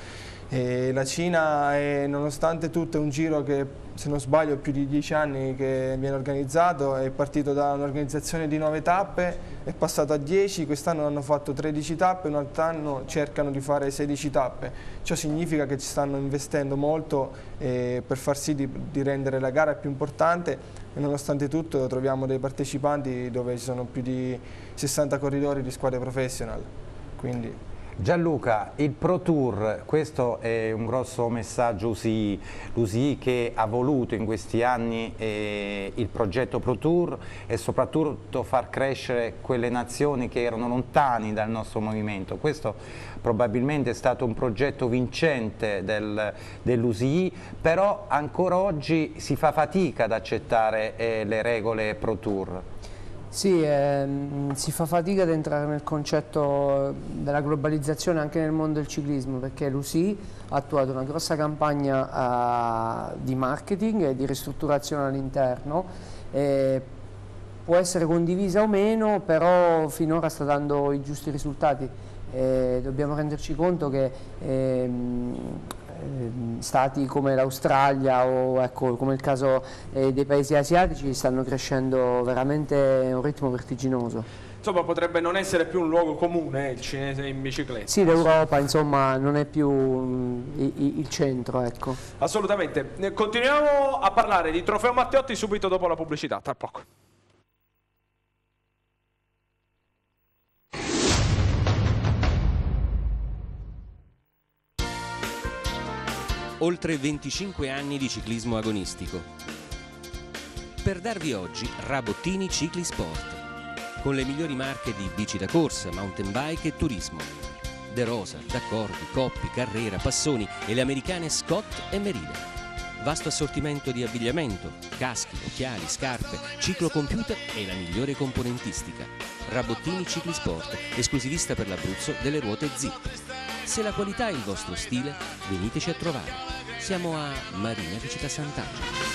E la Cina è nonostante tutto è un giro che se non sbaglio è più di dieci anni che viene organizzato, è partito da un'organizzazione di nove tappe, è passato a 10, quest'anno hanno fatto 13 tappe, un altro anno cercano di fare 16 tappe. Ciò significa che ci stanno investendo molto eh, per far sì di, di rendere la gara più importante e nonostante tutto troviamo dei partecipanti dove ci sono più di 60 corridori di squadre professional. Quindi Gianluca, il Pro Tour, questo è un grosso messaggio USI, l'USI che ha voluto in questi anni eh, il progetto Pro Tour e soprattutto far crescere quelle nazioni che erano lontani dal nostro movimento. Questo probabilmente è stato un progetto vincente del, dell'USI, però ancora oggi si fa fatica ad accettare eh, le regole Pro Tour. Sì, ehm, si fa fatica ad entrare nel concetto della globalizzazione anche nel mondo del ciclismo perché l'USI ha attuato una grossa campagna eh, di marketing e di ristrutturazione all'interno. può essere condivisa o meno, però finora sta dando i giusti risultati. Eh, dobbiamo renderci conto che ehm stati come l'Australia o ecco, come il caso eh, dei paesi asiatici stanno crescendo veramente a un ritmo vertiginoso. Insomma, potrebbe non essere più un luogo comune il cinese in bicicletta. Sì, l'Europa insomma non è più mm, il, il centro, ecco. Assolutamente. Eh, continuiamo a parlare di Trofeo Matteotti subito dopo la pubblicità, tra poco. Oltre 25 anni di ciclismo agonistico. Per darvi oggi Rabottini Cicli Sport, con le migliori marche di bici da corsa, mountain bike e turismo. De Rosa, D'accordi, Coppi, Carrera, Passoni e le americane Scott e Merida. Vasto assortimento di abbigliamento, caschi, occhiali, scarpe, ciclocomputer e la migliore componentistica. Rabottini Cicli Sport, esclusivista per l'Abruzzo delle ruote Zip. Se la qualità è il vostro stile, veniteci a trovare. Siamo a Marina di Città Sant'Angelo.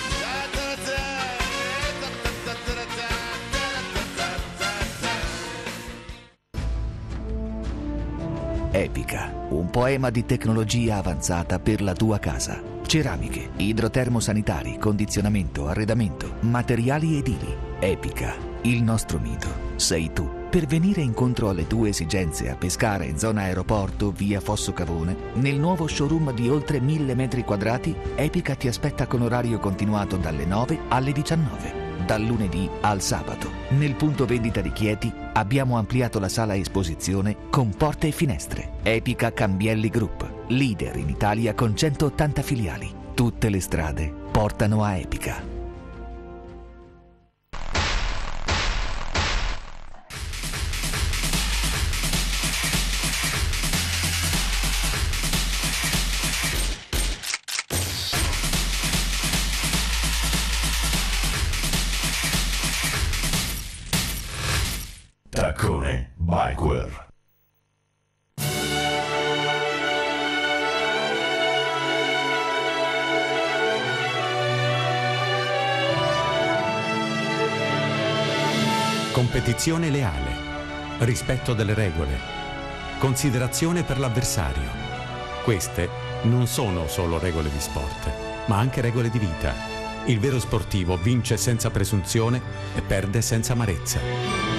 Epica, un poema di tecnologia avanzata per la tua casa. Ceramiche, idrotermosanitari, condizionamento, arredamento, materiali edili. Epica, il nostro mito. Sei tu. Per venire incontro alle tue esigenze a Pescara in zona aeroporto via Fosso Cavone, nel nuovo showroom di oltre 1000 metri quadrati, Epica ti aspetta con orario continuato dalle 9 alle 19 dal lunedì al sabato. Nel punto vendita di Chieti abbiamo ampliato la sala esposizione con porte e finestre. Epica Cambielli Group, leader in Italia con 180 filiali. Tutte le strade portano a Epica. Competizione leale, rispetto delle regole, considerazione per l'avversario. Queste non sono solo regole di sport, ma anche regole di vita. Il vero sportivo vince senza presunzione e perde senza amarezza.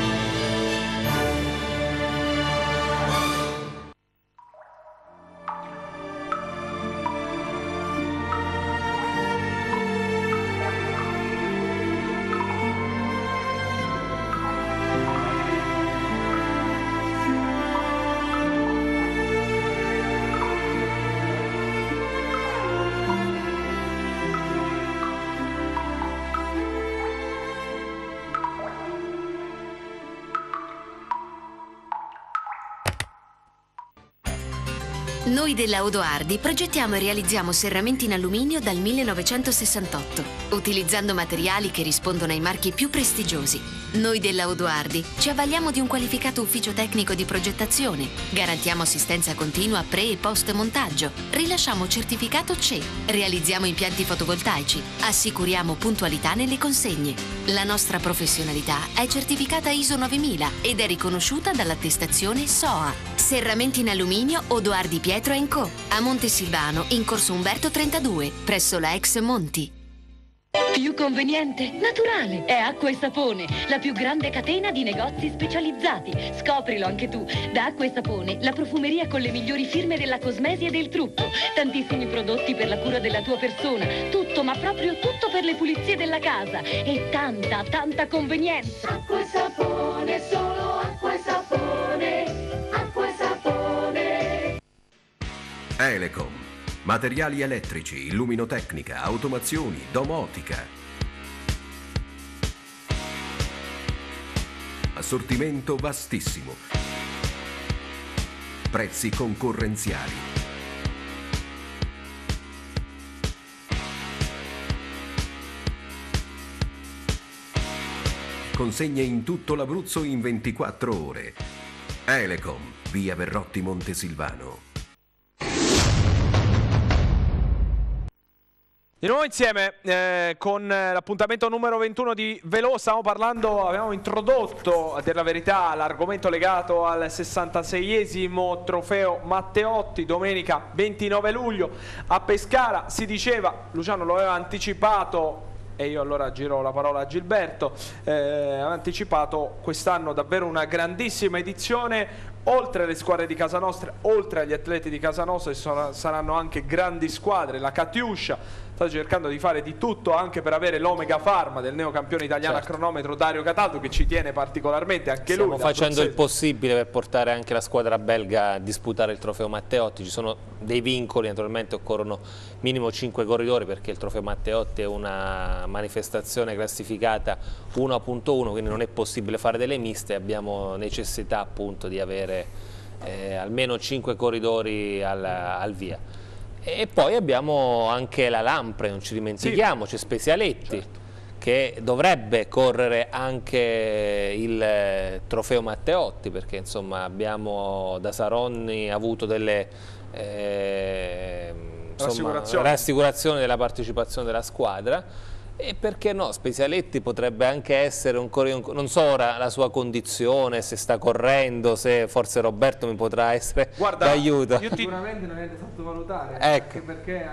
Della Odoardi progettiamo e realizziamo serramenti in alluminio dal 1968, utilizzando materiali che rispondono ai marchi più prestigiosi. Noi della Odoardi ci avvaliamo di un qualificato ufficio tecnico di progettazione, garantiamo assistenza continua pre e post montaggio, rilasciamo certificato CE, realizziamo impianti fotovoltaici, assicuriamo puntualità nelle consegne. La nostra professionalità è certificata ISO 9000 ed è riconosciuta dall'attestazione SOA. Serramenti in alluminio Odoardi Pietro Co. A Montesilvano, in corso Umberto 32, presso la ex Monti. Più conveniente, naturale. È Acqua e Sapone, la più grande catena di negozi specializzati. Scoprilo anche tu. Da Acqua e Sapone, la profumeria con le migliori firme della cosmesi e del trucco. Tantissimi prodotti per la cura della tua persona. Tutto, ma proprio tutto per le pulizie della casa. E tanta, tanta convenienza. Acqua e Sapone, solo Elecom. Materiali elettrici, illuminotecnica, automazioni, domotica. Assortimento vastissimo. Prezzi concorrenziali. consegne in tutto l'Abruzzo in 24 ore. Elecom, via Verrotti Montesilvano. Di nuovo insieme eh, con eh, l'appuntamento numero 21 di Velo, stiamo parlando, abbiamo introdotto a dire la verità l'argomento legato al 66esimo trofeo Matteotti, domenica 29 luglio a Pescara, si diceva, Luciano lo aveva anticipato e io allora giro la parola a Gilberto, eh, anticipato quest'anno davvero una grandissima edizione, oltre alle squadre di casa nostra, oltre agli atleti di casa nostra, ci saranno anche grandi squadre, la Catiuscia, sta cercando di fare di tutto anche per avere l'Omega Pharma del neocampione italiano Certo. a cronometro Dario Cataldo che ci tiene particolarmente anche Stiamo lui. da facendo il possibile per portare anche la squadra belga a disputare il trofeo Matteotti. Ci sono dei vincoli, naturalmente occorrono minimo 5 corridori perché il trofeo Matteotti è una manifestazione classificata 1.1, quindi non è possibile fare delle miste, abbiamo necessità appunto di avere eh, almeno 5 corridori al, al via. E poi abbiamo anche la Lampre, non ci dimentichiamo, c'è Specialetti che dovrebbe correre anche il eh, trofeo Matteotti perché insomma abbiamo da Saronni avuto delle eh, insomma, Rassicurazioni. rassicurazioni della partecipazione della squadra e perché no, Specialetti potrebbe anche essere un non so ora la sua condizione, se sta correndo, se forse Roberto mi potrà essere d'aiuto. Sicuramente non è da sottovalutare, Ecco. anche perché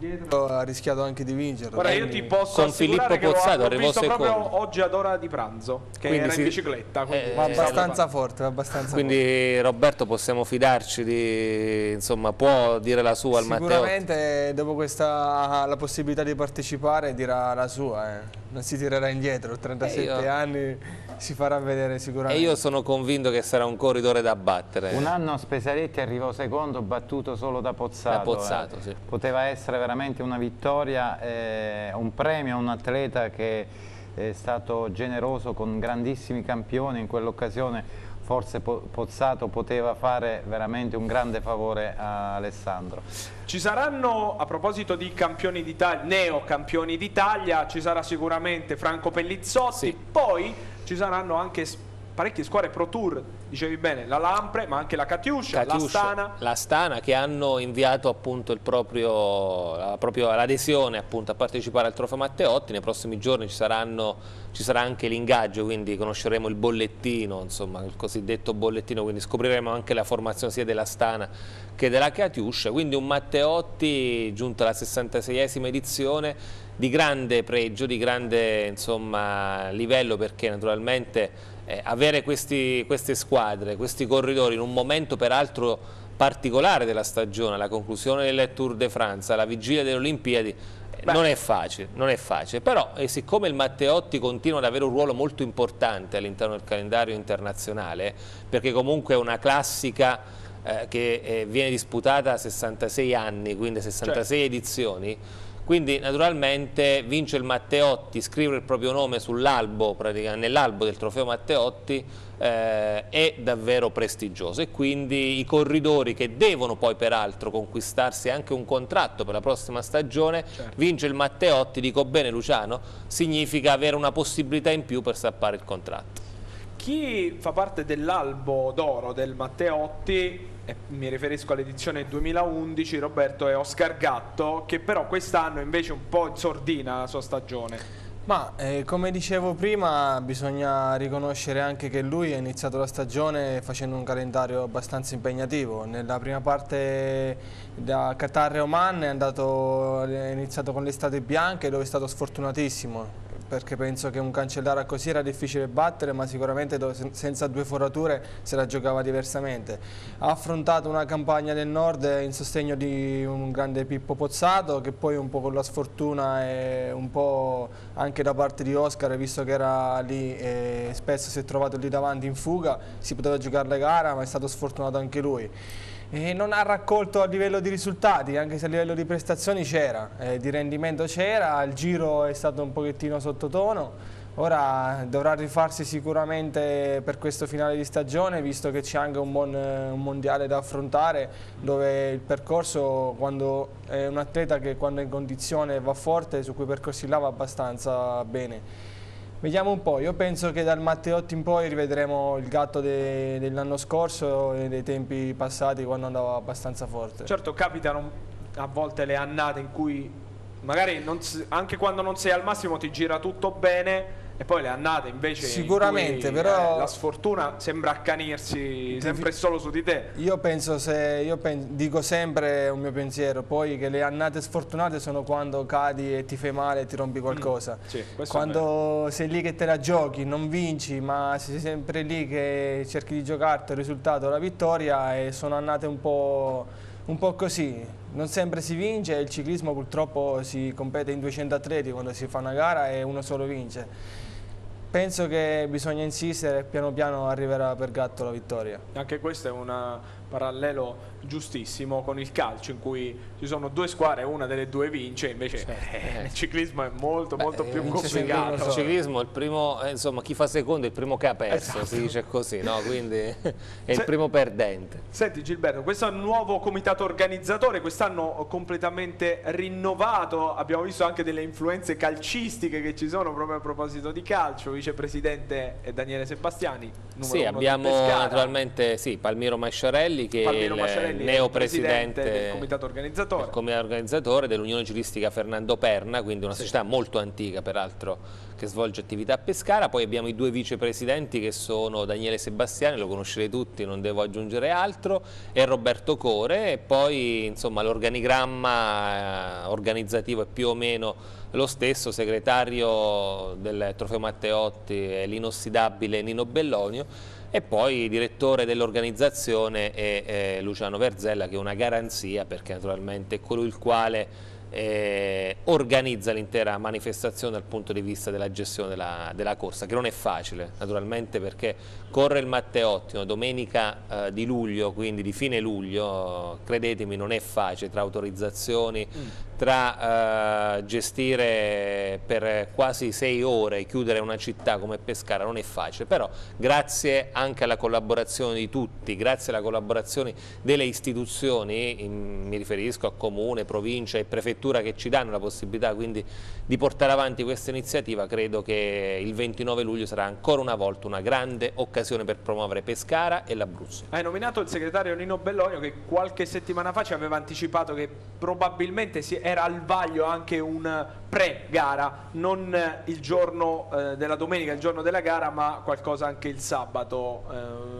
dietro ha rischiato anche di vincere. Ora io ti posso Con assicurare Filippo Pozzato arrivò secondo. proprio oggi ad ora di pranzo, che Quindi era si- in bicicletta. quindi- Eh, eh, abbastanza forte, abbastanza forte. Quindi Roberto possiamo fidarci di, insomma, può dire la sua al Matteotti? Sicuramente dopo questa la possibilità di partecipare dirà la sua, eh. non si tirerà indietro, 37 Eh, io- anni si farà vedere E sicuramente. io sono convinto che sarà un corridore da battere. Un anno Spesaletti arrivò secondo, battuto solo da Pozzato. Da Pozzato, eh. sì. Poteva essere veramente una vittoria, eh, un premio a un atleta che è stato generoso con grandissimi campioni. In quell'occasione forse Po- Pozzato poteva fare veramente un grande favore a Alessandro. Ci saranno, a proposito di campioni d'Italia, neo campioni d'Italia, ci sarà sicuramente Franco Pellizzotti, poi ci saranno anche parecchie squadre Pro Tour, dicevi bene, la Lampre, ma anche la Catiuscia, la Catiuscia, Stana. la Stana che hanno inviato appunto il proprio, la- proprio l'adesione appunto a partecipare al trofeo Matteotti, nei prossimi giorni ci, saranno, ci sarà anche l'ingaggio, quindi conosceremo il bollettino, insomma il cosiddetto bollettino, quindi scopriremo anche la formazione sia della Stana che della Catiuscia, quindi un Matteotti giunto alla 66esima edizione di grande pregio, di grande insomma, livello perché naturalmente eh, avere questi- queste squadre, questi corridori in un momento peraltro particolare della stagione, la conclusione del Tour de France, la vigilia delle Olimpiadi, eh, non è facile, non è facile, però eh, siccome il Matteotti continua ad avere un ruolo molto importante all'interno del calendario internazionale, perché comunque è una classica eh, che eh, viene disputata a 66 anni, quindi 66 edizioni, quindi naturalmente vince il Matteotti, scrivere il proprio nome sull'albo, nell'albo del trofeo Matteotti eh, è davvero prestigioso e quindi i corridori che devono poi peraltro conquistarsi anche un contratto per la prossima stagione, vince il Matteotti, dico bene Luciano, significa avere una possibilità in più per stappare il contratto. Chi fa parte dell'albo d'oro del Matteotti, mi riferisco all'edizione 2011, Roberto, è Oscar Gatto, che però quest'anno invece un po' in sordina la sua stagione. Ma eh, come dicevo prima bisogna riconoscere anche che lui ha iniziato la stagione facendo un calendario abbastanza impegnativo. Nella prima parte da Qatar e Oman è, andato, è iniziato con le estate bianche dove è stato sfortunatissimo perché penso che un cancellare così era difficile battere ma sicuramente senza due forature se la giocava diversamente. Ha affrontato una campagna del nord in sostegno di un grande Pippo Pozzato che poi un po' con la sfortuna e un po' anche da parte di Oscar visto che era lì e spesso si è trovato lì davanti in fuga si poteva giocare la gara ma è stato sfortunato anche lui. E non ha raccolto a livello di risultati, anche se a livello di prestazioni c'era, eh, di rendimento c'era, il giro è stato un pochettino sottotono, ora dovrà rifarsi sicuramente per questo finale di stagione, visto che c'è anche un buon eh, un mondiale da affrontare, dove il percorso, quando è un atleta che quando è in condizione va forte, su quei percorsi là va abbastanza bene. Vediamo un po', io penso che dal Matteotti in poi rivedremo il gatto de, dell'anno scorso e dei tempi passati quando andava abbastanza forte. Certo, capitano a volte le annate in cui magari si, anche quando non sei al massimo ti gira tutto bene e poi le annate invece sicuramente cui, però eh, la sfortuna sembra accanirsi sempre solo su di te. Io penso se io pen, dico sempre un mio pensiero poi che le annate sfortunate sono quando cadi e ti fai male e ti rompi qualcosa. mm, sì, quando sei lì che te la giochi non vinci ma sei sempre lì che cerchi di giocarti il risultato la vittoria e sono annate un po' un po' così, non sempre si vince, il ciclismo purtroppo si compete in 200 atleti quando si fa una gara e uno solo vince. Penso che bisogna insistere e piano piano arriverà per gatto la vittoria. Anche questo è un parallelo giustissimo con il calcio in cui ci sono due squadre e una delle due vince invece certo. eh, il ciclismo è molto Beh, molto più complicato il ciclismo il primo eh, insomma chi fa secondo è il primo che ha perso esatto. si dice così no? quindi <laughs> è Se, il primo perdente senti Gilberto questo nuovo comitato organizzatore quest'anno completamente rinnovato abbiamo visto anche delle influenze calcistiche che ci sono proprio a proposito di calcio vicepresidente è Daniele Sebastiani sì abbiamo naturalmente sì, Palmiro Masciarelli che Palmiro è il neopresidente del comitato organizzatore, del comitato organizzatore dell'Unione Giuristica Fernando Perna, quindi una sì. società molto antica peraltro che svolge attività a Pescara, poi abbiamo i due vicepresidenti che sono Daniele Sebastiani, lo conoscete tutti, non devo aggiungere altro, e Roberto Core. E poi insomma l'organigramma eh, organizzativo è più o meno lo stesso, segretario del Trofeo Matteotti è l'inossidabile Nino Bellonio e poi direttore dell'organizzazione è, è Luciano Verzella che è una garanzia perché naturalmente è colui il quale eh, organizza l'intera manifestazione dal punto di vista della gestione della, della, corsa, che non è facile naturalmente perché corre il Matteotti, una domenica eh, di luglio, quindi di fine luglio, credetemi non è facile tra autorizzazioni, mm tra eh, gestire per quasi sei ore, chiudere una città come Pescara non è facile, però grazie anche alla collaborazione di tutti, grazie alla collaborazione delle istituzioni, in, mi riferisco a Comune, Provincia e Prefettura che ci danno la possibilità quindi di portare avanti questa iniziativa, credo che il 29 luglio sarà ancora una volta una grande occasione per promuovere Pescara e l'Abruzzo. Hai nominato il segretario Nino Bellonio che qualche settimana fa ci aveva anticipato che probabilmente si è era al vaglio anche un pre-gara, non il giorno eh, della domenica, il giorno della gara, ma qualcosa anche il sabato.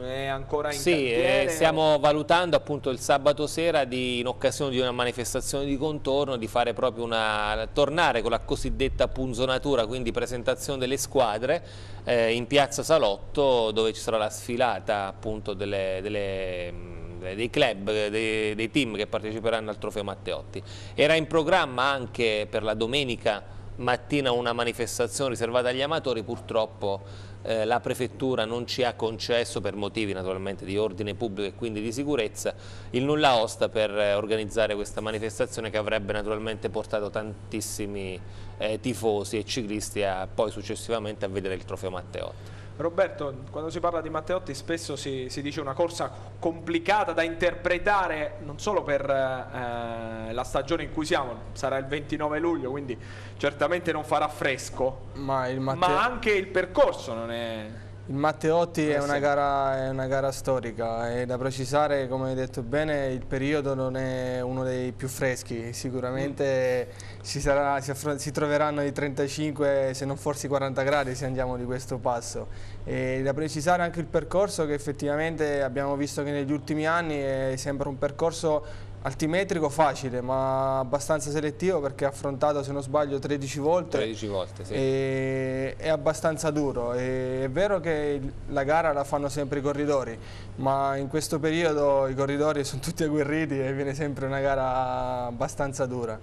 Eh, è ancora in Sì, eh, stiamo valutando appunto il sabato sera di, in occasione di una manifestazione di contorno di fare proprio una tornare con la cosiddetta punzonatura, quindi presentazione delle squadre eh, in piazza Salotto dove ci sarà la sfilata appunto delle, delle dei club, dei, dei, team che parteciperanno al trofeo Matteotti. Era in programma anche per la domenica mattina una manifestazione riservata agli amatori, purtroppo eh, la prefettura non ci ha concesso per motivi naturalmente di ordine pubblico e quindi di sicurezza il nulla osta per eh, organizzare questa manifestazione che avrebbe naturalmente portato tantissimi eh, tifosi e ciclisti a, poi successivamente a vedere il trofeo Matteotti. Roberto, quando si parla di Matteotti spesso si, si dice una corsa complicata da interpretare non solo per eh, la stagione in cui siamo, sarà il 29 luglio, quindi certamente non farà fresco, ma, ma anche il percorso non è... Il Matteotti è una, gara, è una, gara, storica, è da precisare, come hai detto bene, il periodo non è uno dei più freschi, sicuramente mm. si, sarà, si, si, troveranno i 35 se non forse i 40 gradi se andiamo di questo passo. E da precisare anche il percorso che effettivamente abbiamo visto che negli ultimi anni è sempre un percorso Altimetrico facile ma abbastanza selettivo perché ha affrontato se non sbaglio 13 volte. 13 volte sì. E, è abbastanza duro. E, è vero che la gara la fanno sempre i corridori ma in questo periodo i corridori sono tutti agguerriti e viene sempre una gara abbastanza dura.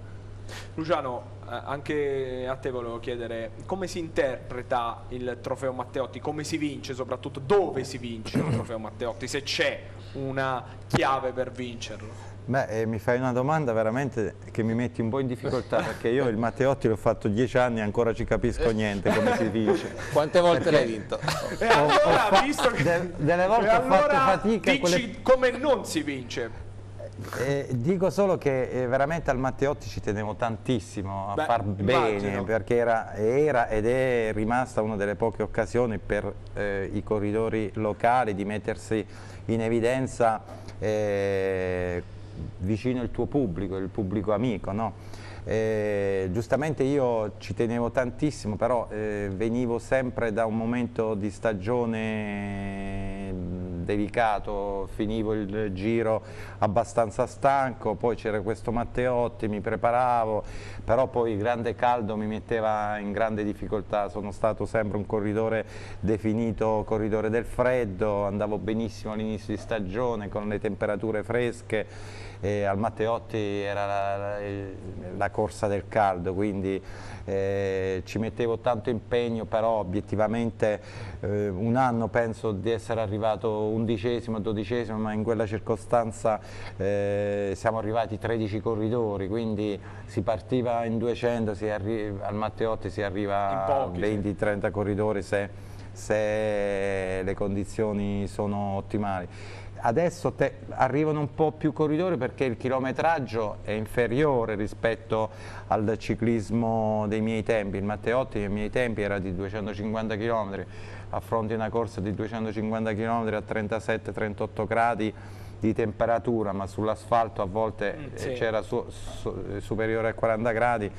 Luciano eh, anche a te volevo chiedere come si interpreta il trofeo Matteotti? Come si vince soprattutto dove si vince il trofeo Matteotti? Se c'è una chiave per vincerlo Beh, eh, mi fai una domanda veramente che mi metti un po' in difficoltà <laughs> perché io il Matteotti l'ho fatto dieci anni e ancora ci capisco niente come si vince. <laughs> Quante volte l'hai vinto? <laughs> E allora, visto che... De delle volte ho allora fatto fatica... Dici quelle... come non si vince? Eh, dico solo che eh, veramente al Matteotti ci tenevo tantissimo a Beh, far bene immagino. perché era, era ed è rimasta una delle poche occasioni per eh, i corridori locali di mettersi in evidenza eh, vicino il tuo pubblico, il pubblico amico. no? Eh, giustamente io ci tenevo tantissimo, però eh, venivo sempre da un momento di stagione delicato, finivo il giro abbastanza stanco, poi c'era questo Matteotti, mi preparavo, però poi il grande caldo mi metteva in grande difficoltà, sono stato sempre un corridore definito corridore del freddo, andavo benissimo all'inizio di stagione con le temperature fresche e al Matteotti era la, la- la corsa del caldo, quindi eh, ci mettevo tanto impegno, però obiettivamente eh, un anno penso di essere arrivato undicesimo, dodicesimo, ma in quella circostanza eh, siamo arrivati 13 corridori, quindi si partiva in 200, si arri- al Matteotti si arriva a pochi, sì. 20-30 corridori se, se le condizioni sono ottimali. Adesso arrivano un po' più corridori perché il chilometraggio è inferiore rispetto al ciclismo dei miei tempi. Il Matteotti nei miei tempi era di 250 km, affronti una corsa di 250 km a 37-38 gradi di temperatura, ma sull'asfalto a volte Mm, eh, sì. c'era su- su- superiore a 40 gradi.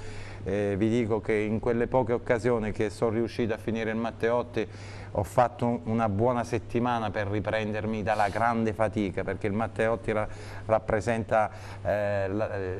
Eh, vi dico che in quelle poche occasioni che sono riuscito a finire il Matteotti ho fatto un- una buona settimana per riprendermi dalla grande fatica perché il Matteotti ra- rappresenta eh, la, eh,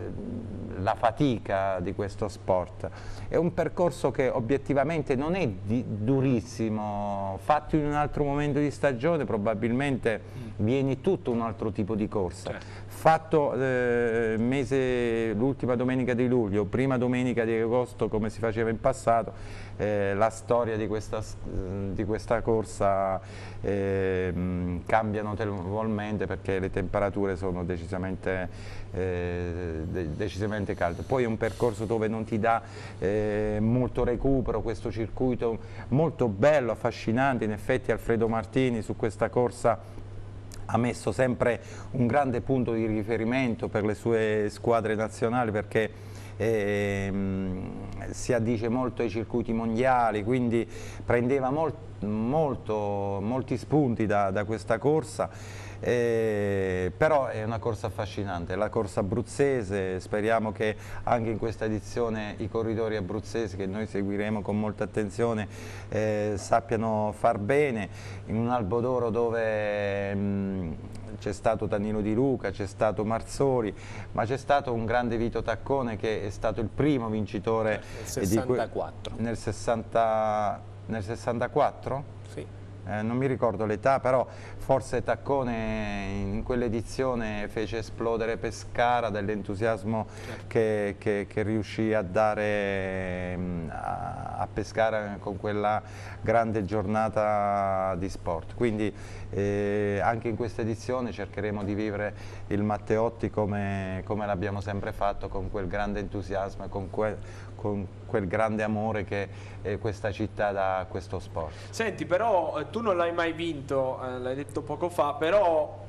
la fatica di questo sport. È un percorso che obiettivamente non è durissimo, fatto in un altro momento di stagione probabilmente vieni tutto un altro tipo di corsa. Fatto eh, l'ultima domenica di luglio, prima domenica di agosto come si faceva in passato, eh, la storia di questa, s- di questa corsa eh, cambia notevolmente perché le temperature sono decisamente, eh, de- decisamente calde. Poi è un percorso dove non ti dà eh, molto recupero, questo circuito molto bello, affascinante, in effetti Alfredo Martini su questa corsa ha messo sempre un grande punto di riferimento per le sue squadre nazionali perché ehm, si addice molto ai circuiti mondiali, quindi prendeva mol- molto- molti spunti da, da questa corsa. Eh, però è una corsa affascinante, la corsa abruzzese, speriamo che anche in questa edizione i corridori abruzzesi che noi seguiremo con molta attenzione eh, sappiano far bene in un Albo d'Oro dove mh, c'è stato Danilo Di Luca, c'è stato Marzoli, ma c'è stato un grande Vito Taccone che è stato il primo vincitore Nel di que- 64. nel, 60 nel 64? Eh, non mi ricordo l'età, però forse Taccone in quell'edizione fece esplodere Pescara dell'entusiasmo che, che- che riuscì a dare mm, a, a Pescara con quella grande giornata di sport. Quindi eh, anche in questa edizione cercheremo di vivere il Matteotti come, come l'abbiamo sempre fatto, con quel grande entusiasmo e con quel, con quel grande amore che eh, questa città dà a questo sport. Senti, però eh, tu non l'hai mai vinto, eh, l'hai detto poco fa, però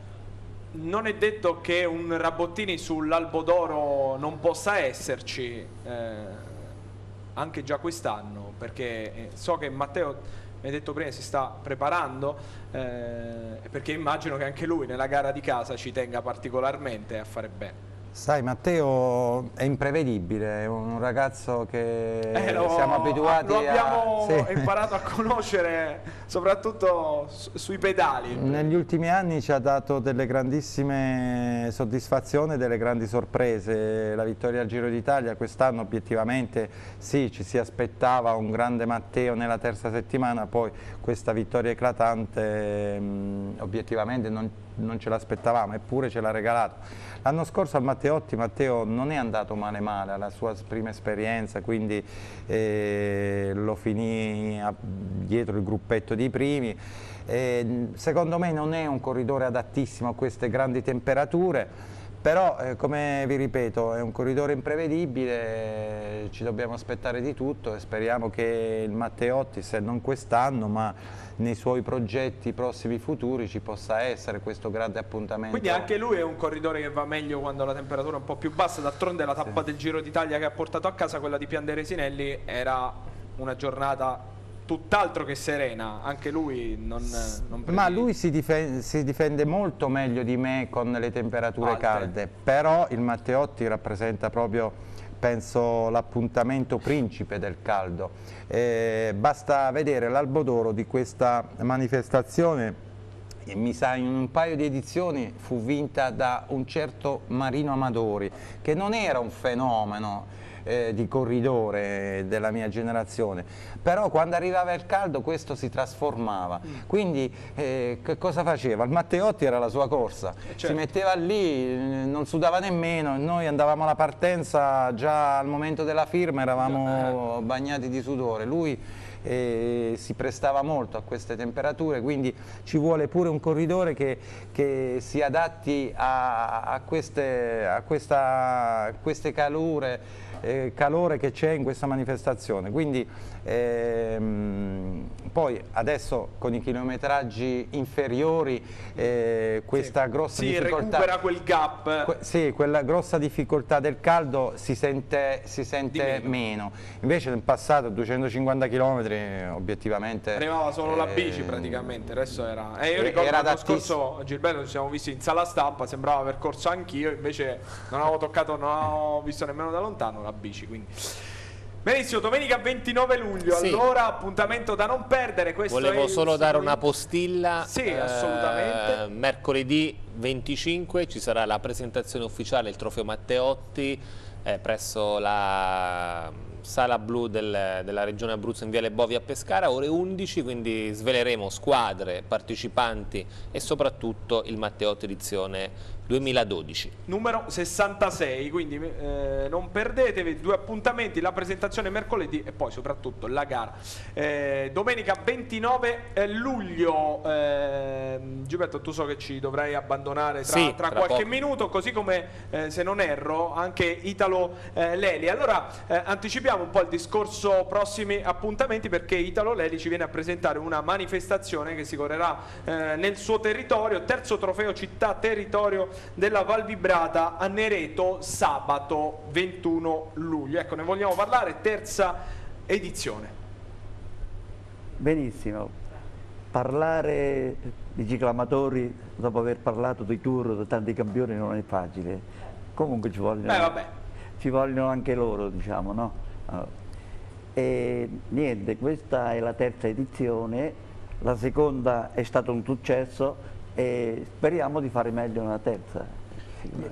non è detto che un Rabottini sull'Albo d'Oro non possa esserci eh, anche già quest'anno, perché eh, so che Matteo, mi hai detto prima, si sta preparando, eh, perché immagino che anche lui nella gara di casa ci tenga particolarmente a fare bene. Sai, Matteo è imprevedibile, è un ragazzo che Eh, lo- siamo abituati lo abbiamo a... sì. imparato a conoscere soprattutto su- sui pedali. Negli ultimi anni ci ha dato delle grandissime soddisfazioni e delle grandi sorprese. La vittoria al Giro d'Italia quest'anno obiettivamente sì, ci si aspettava un grande Matteo nella terza settimana, poi questa vittoria eclatante mh, obiettivamente non, non ce l'aspettavamo, eppure ce l'ha regalato. L'anno scorso al Matteotti Matteo non è andato male male alla sua prima esperienza, quindi eh, lo finì a- dietro il gruppetto di primi. Eh, secondo me non è un corridore adattissimo a queste grandi temperature, però eh, come vi ripeto è un corridore imprevedibile, ci dobbiamo aspettare di tutto e speriamo che il Matteotti, se non quest'anno, ma nei suoi progetti prossimi futuri ci possa essere questo grande appuntamento. Quindi anche lui è un corridore che va meglio quando la temperatura è un po' più bassa, d'altronde la tappa del Giro d'Italia che ha portato a casa, quella di Pian Resinelli, era una giornata tutt'altro che serena, anche lui non, non Ma lui si difende, si difende, molto meglio di me con le temperature Alte. calde, però il Matteotti rappresenta proprio, penso, l'appuntamento principe del caldo. Eh, basta vedere l'albo d'oro di questa manifestazione e mi sa in un paio di edizioni fu vinta da un certo Marino Amadori che non era un fenomeno eh, di corridore della mia generazione. Però quando arrivava il caldo questo si trasformava. Quindi eh, che cosa faceva? il Matteotti era la sua corsa. Certo. si metteva lì, eh, non sudava nemmeno noi andavamo alla partenza già al momento della firma eravamo bagnati di sudore. Lui eh, si prestava molto a queste temperature, quindi ci vuole pure un corridore che, che si adatti a, a, queste, a, questa, a queste calure, eh, calore che c'è in questa manifestazione. Quindi, ehm, poi adesso con i chilometraggi inferiori eh, questa Sì. grossa Si difficoltà recupera quel gap. Que- sì, quella grossa difficoltà del caldo si sente, si sente meno. Invece nel passato 250 km obiettivamente... Arrivava solo la eh, bici praticamente, adesso era... E io ricordo l'anno scorso Gilberto ci siamo visti in sala stampa, sembrava aver corso anch'io, invece non avevo toccato, non avevo visto nemmeno da lontano la bici, quindi... Benissimo, domenica 29 luglio, Sì. allora appuntamento da non perdere. Questo Volevo solo dare una postilla. Sì, Eh, assolutamente. mercoledì 25 ci sarà la presentazione ufficiale del trofeo Matteotti eh, presso la sala blu del- della regione Abruzzo in Viale Bovi a Pescara, ore 11, quindi sveleremo squadre, partecipanti e soprattutto il Matteotti edizione 2012. numero 66, quindi eh, non perdetevi due appuntamenti, la presentazione mercoledì e poi soprattutto la gara. Eh, domenica 29 luglio, ehm, Gilberto tu so che ci dovrai abbandonare tra, Sì, tra tra qualche poco. minuto, così come eh, se non erro anche Italo eh, Leli. Allora eh, anticipiamo un po' il discorso prossimi appuntamenti perché Italo Leli ci viene a presentare una manifestazione che si correrà eh, nel suo territorio, terzo trofeo città territorio della Val Vibrata a Nereto sabato 21 luglio. Ecco, ne vogliamo parlare, terza edizione. Benissimo. Parlare di ciclamatori dopo aver parlato di tour, di tanti campioni non è facile. Comunque ci vogliono, Eh, vabbè. ci vogliono anche loro, diciamo, no? E niente, questa è la terza edizione, la seconda è stato un successo e speriamo di fare meglio nella terza.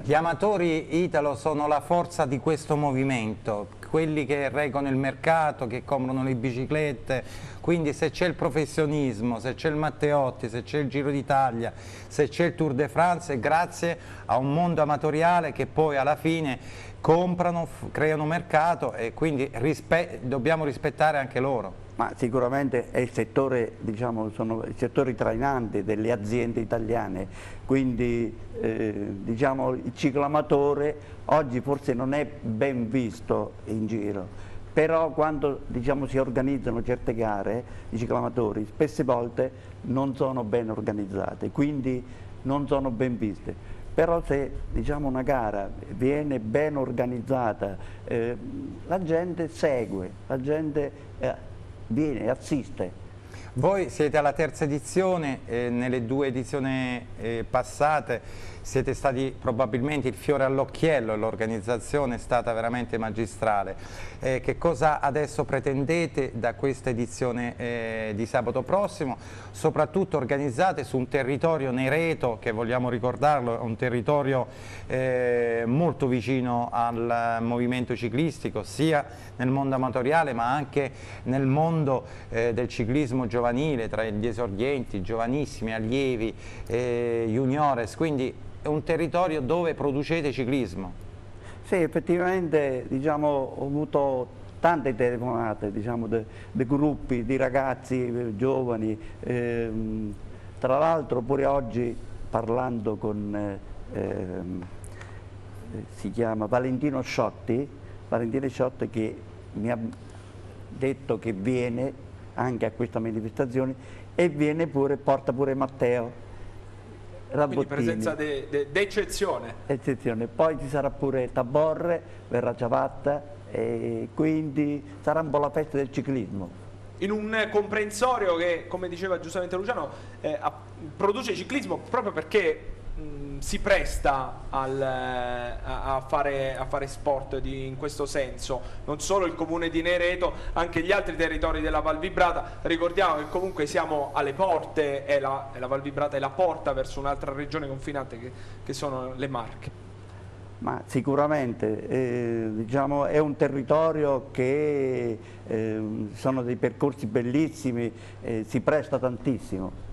Gli amatori Italo sono la forza di questo movimento, quelli che reggono il mercato, che comprano le biciclette, quindi se c'è il professionismo, se c'è il Matteotti, se c'è il Giro d'Italia, se c'è il Tour de France, è grazie a un mondo amatoriale che poi alla fine comprano, creano mercato e quindi rispe- dobbiamo rispettare anche loro. Ma sicuramente è il settore, diciamo, sono i settori trainanti delle aziende italiane, quindi eh, diciamo, il ciclamatore oggi forse non è ben visto in giro, però quando diciamo, si organizzano certe gare, i ciclamatori spesse volte non sono ben organizzate, quindi non sono ben viste. Però se diciamo, una gara viene ben organizzata, eh, la gente segue, la gente eh, viene assiste. Voi siete alla terza edizione, eh, nelle due edizioni eh, passate siete stati probabilmente il fiore all'occhiello e l'organizzazione è stata veramente magistrale. Eh, che cosa adesso pretendete da questa edizione eh, di sabato prossimo? Soprattutto organizzate su un territorio Nereto, che vogliamo ricordarlo, è un territorio eh, molto vicino al movimento ciclistico, sia nel mondo amatoriale ma anche nel mondo eh, del ciclismo giovanile, tra gli esordienti, giovanissimi, allievi, eh, juniores, quindi un territorio dove producete ciclismo. Sì, effettivamente diciamo, ho avuto tante telefonate diciamo, di gruppi di ragazzi eh, giovani, ehm, tra l'altro pure oggi parlando con eh, ehm, eh, Valentino Sciotti, Valentino Sciotti che mi ha detto che viene anche a questa manifestazione e viene pure, porta pure Matteo. Quindi Rabottini. presenza d'eccezione. Eccezione. Poi ci sarà pure Taborre, verrà già fatta e quindi sarà un po' la festa del ciclismo. in un comprensorio che, come diceva giustamente Luciano, eh, produce ciclismo proprio perché mh, si presta al, eh, a, a fare, a fare sport di- in questo senso. Non solo il comune di Nereto, anche gli altri territori della Val Vibrata. Ricordiamo che comunque siamo alle porte e la, la Val Vibrata è la porta verso un'altra regione confinante che, che sono le Marche. Ma sicuramente eh, diciamo, è un territorio che eh, sono dei percorsi bellissimi, eh, si presta tantissimo.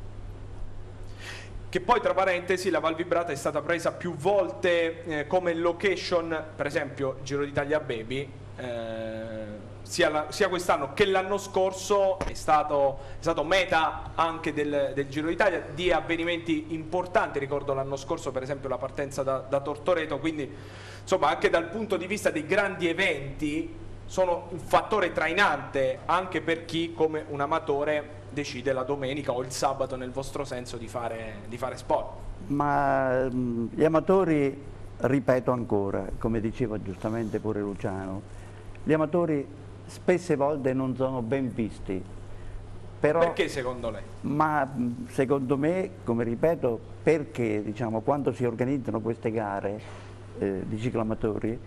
Che poi tra parentesi la Val Vibrata è stata presa più volte eh, come location, per esempio Giro d'Italia Baby, eh, sia, la- sia quest'anno che l'anno scorso è stato, è stato meta anche del, del Giro d'Italia di avvenimenti importanti, ricordo l'anno scorso per esempio la partenza da, da Tortoreto, quindi insomma anche dal punto di vista dei grandi eventi sono un fattore trainante anche per chi come un amatore decide la domenica o il sabato nel vostro senso di fare, di fare sport. Ma mh, gli amatori, ripeto ancora, come diceva giustamente pure Luciano, gli amatori spesse volte non sono ben visti. Però, Perché secondo lei? Ma mh, secondo me, come ripeto, perché diciamo, quando si organizzano queste gare eh, di ciclamatori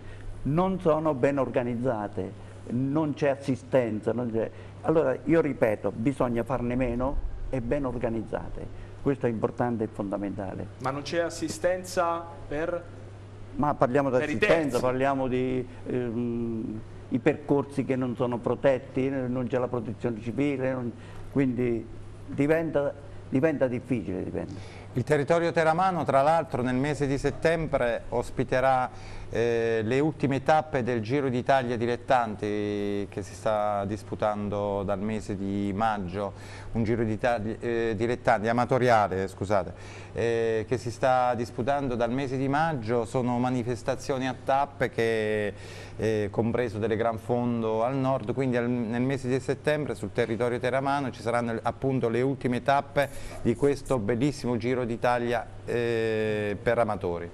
non sono ben organizzate, non c'è assistenza. non c'è- Allora io ripeto, bisogna farne meno e ben organizzate. Questo è importante e fondamentale. Ma non c'è assistenza per... Ma parliamo di assistenza, parliamo di ehm, i percorsi che non sono protetti, non c'è la protezione civile, non- quindi diventa, diventa difficile. diventa. Il territorio teramano, tra l'altro, nel mese di settembre ospiterà eh, le ultime tappe del Giro d'Italia dilettanti che si sta disputando dal mese di maggio, un Giro d'Italia eh, dilettanti, amatoriale, scusate, eh, che si sta disputando dal mese di maggio, sono manifestazioni a tappe che eh, compreso delle Gran Fondo al nord, quindi al- nel mese di settembre sul territorio teramano ci saranno appunto le ultime tappe di questo bellissimo Giro d'Italia eh, per amatori.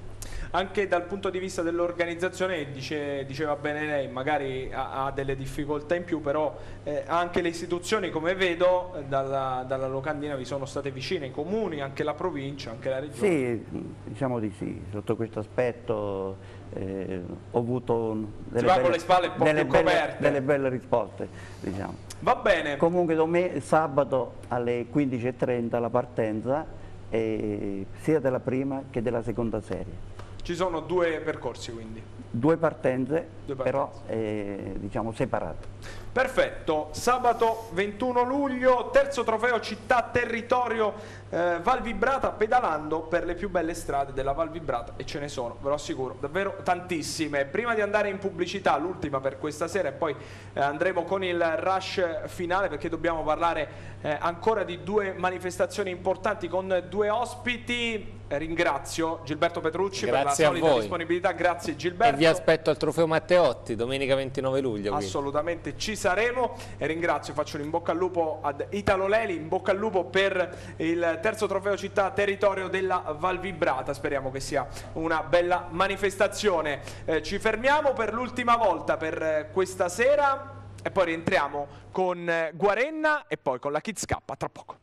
Anche dal punto di vista dell'organizzazione, dice- diceva bene lei, magari ha, ha delle difficoltà in più, però eh, anche le istituzioni, come vedo, eh, dalla, dalla locandina vi sono state vicine, i comuni, anche la provincia, anche la regione. Sì, diciamo di sì, sotto questo aspetto eh, ho avuto delle, va con le spalle un po' delle più belle- delle belle risposte. Diciamo. Va bene. Comunque dome- sabato alle 15.30 la partenza eh, sia della prima che della seconda serie. Ci sono due percorsi quindi. Due partenze, Due però eh, diciamo separate. Perfetto, sabato 21 luglio, terzo trofeo città territorio eh, Val Vibrata, pedalando per le più belle strade della Val Vibrata e ce ne sono, ve lo assicuro, davvero tantissime. Prima di andare in pubblicità, l'ultima per questa sera e poi eh, andremo con il rush finale perché dobbiamo parlare eh, ancora di due manifestazioni importanti con due ospiti. Ringrazio Gilberto Petrucci Grazie per la solita voi. disponibilità, grazie E Gilberto. vi aspetto al trofeo Matteotti domenica 29 luglio. quindi. Assolutamente ci saremo e ringrazio, faccio un in bocca al lupo ad Italo Leli, in bocca al lupo per il terzo trofeo città territorio della Val Vibrata, speriamo che sia una bella manifestazione. Eh, ci fermiamo per l'ultima volta per eh, questa sera e poi rientriamo con eh, Guarenna e poi con la Kids K tra poco.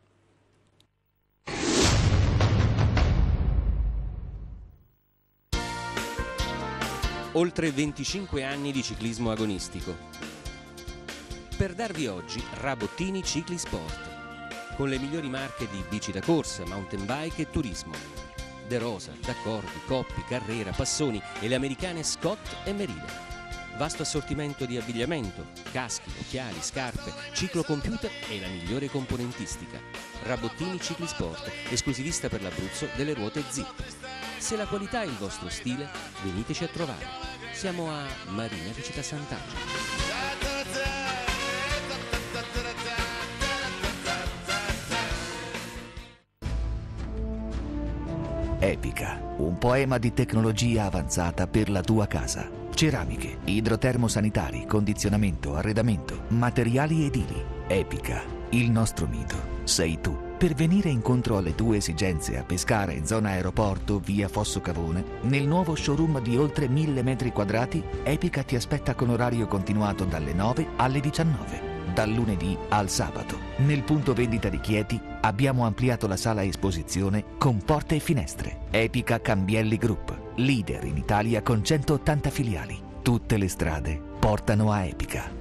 Oltre 25 anni di ciclismo agonistico. Per darvi oggi Rabottini Cicli Sport, con le migliori marche di bici da corsa, mountain bike e turismo. De Rosa, D'accordi, Coppi, Carrera, Passoni e le americane Scott e Merida. Vasto assortimento di abbigliamento, caschi, occhiali, scarpe, ciclocomputer e la migliore componentistica. Rabottini Cicli Sport, esclusivista per l'Abruzzo delle ruote Zip. Se la qualità è il vostro stile, veniteci a trovare. Siamo a Marina di Città Sant'Angelo. Epica, un poema di tecnologia avanzata per la tua casa. Ceramiche, idrotermosanitari, condizionamento, arredamento, materiali edili. Epica, il nostro mito sei tu. Per venire incontro alle tue esigenze a Pescara in zona aeroporto via Fosso Cavone, nel nuovo showroom di oltre 1000 metri quadrati, Epica ti aspetta con orario continuato dalle 9 alle 19 dal lunedì al sabato. Nel punto vendita di Chieti abbiamo ampliato la sala esposizione con porte e finestre. Epica Cambielli Group, leader in Italia con 180 filiali. Tutte le strade portano a Epica.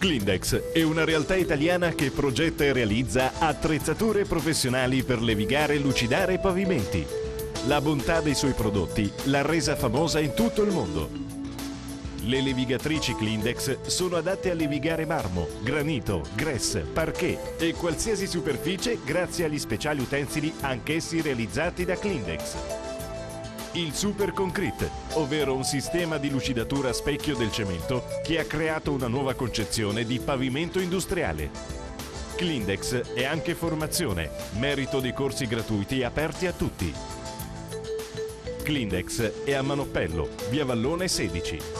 Clindex è una realtà italiana che progetta e realizza attrezzature professionali per levigare e lucidare pavimenti. La bontà dei suoi prodotti l'ha resa famosa in tutto il mondo. Le levigatrici Clindex sono adatte a levigare marmo, granito, gress, parquet e qualsiasi superficie grazie agli speciali utensili anch'essi realizzati da Clindex. Il Super Concrete, ovvero un sistema di lucidatura a specchio del cemento che ha creato una nuova concezione di pavimento industriale. Clindex è anche formazione, merito di corsi gratuiti aperti a tutti. Clindex è a Manoppello, via Vallone 16.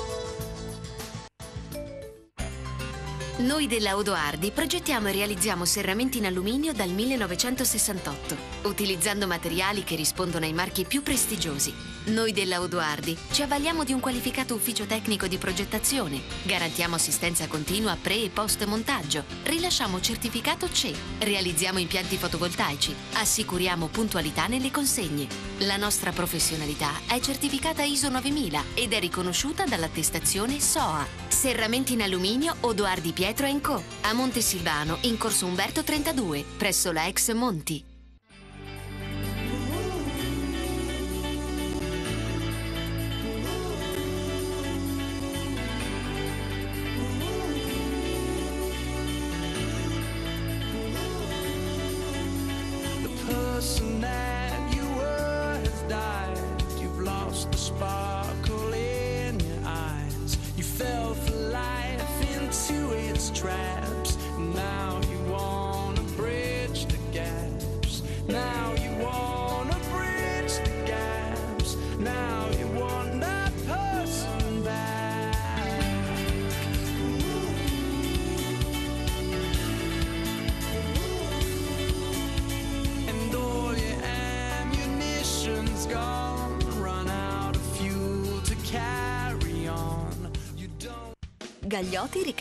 Noi della Odoardi progettiamo e realizziamo serramenti in alluminio dal 1968, utilizzando materiali che rispondono ai marchi più prestigiosi. Noi della Odoardi ci avvaliamo di un qualificato ufficio tecnico di progettazione, garantiamo assistenza continua pre e post montaggio, rilasciamo certificato CE, realizziamo impianti fotovoltaici, assicuriamo puntualità nelle consegne. La nostra professionalità è certificata ISO 9000 ed è riconosciuta dall'attestazione SOA. Serramenti in alluminio Odoardi Pietro Co. A Montesilvano, in corso Umberto 32, presso la ex Monti.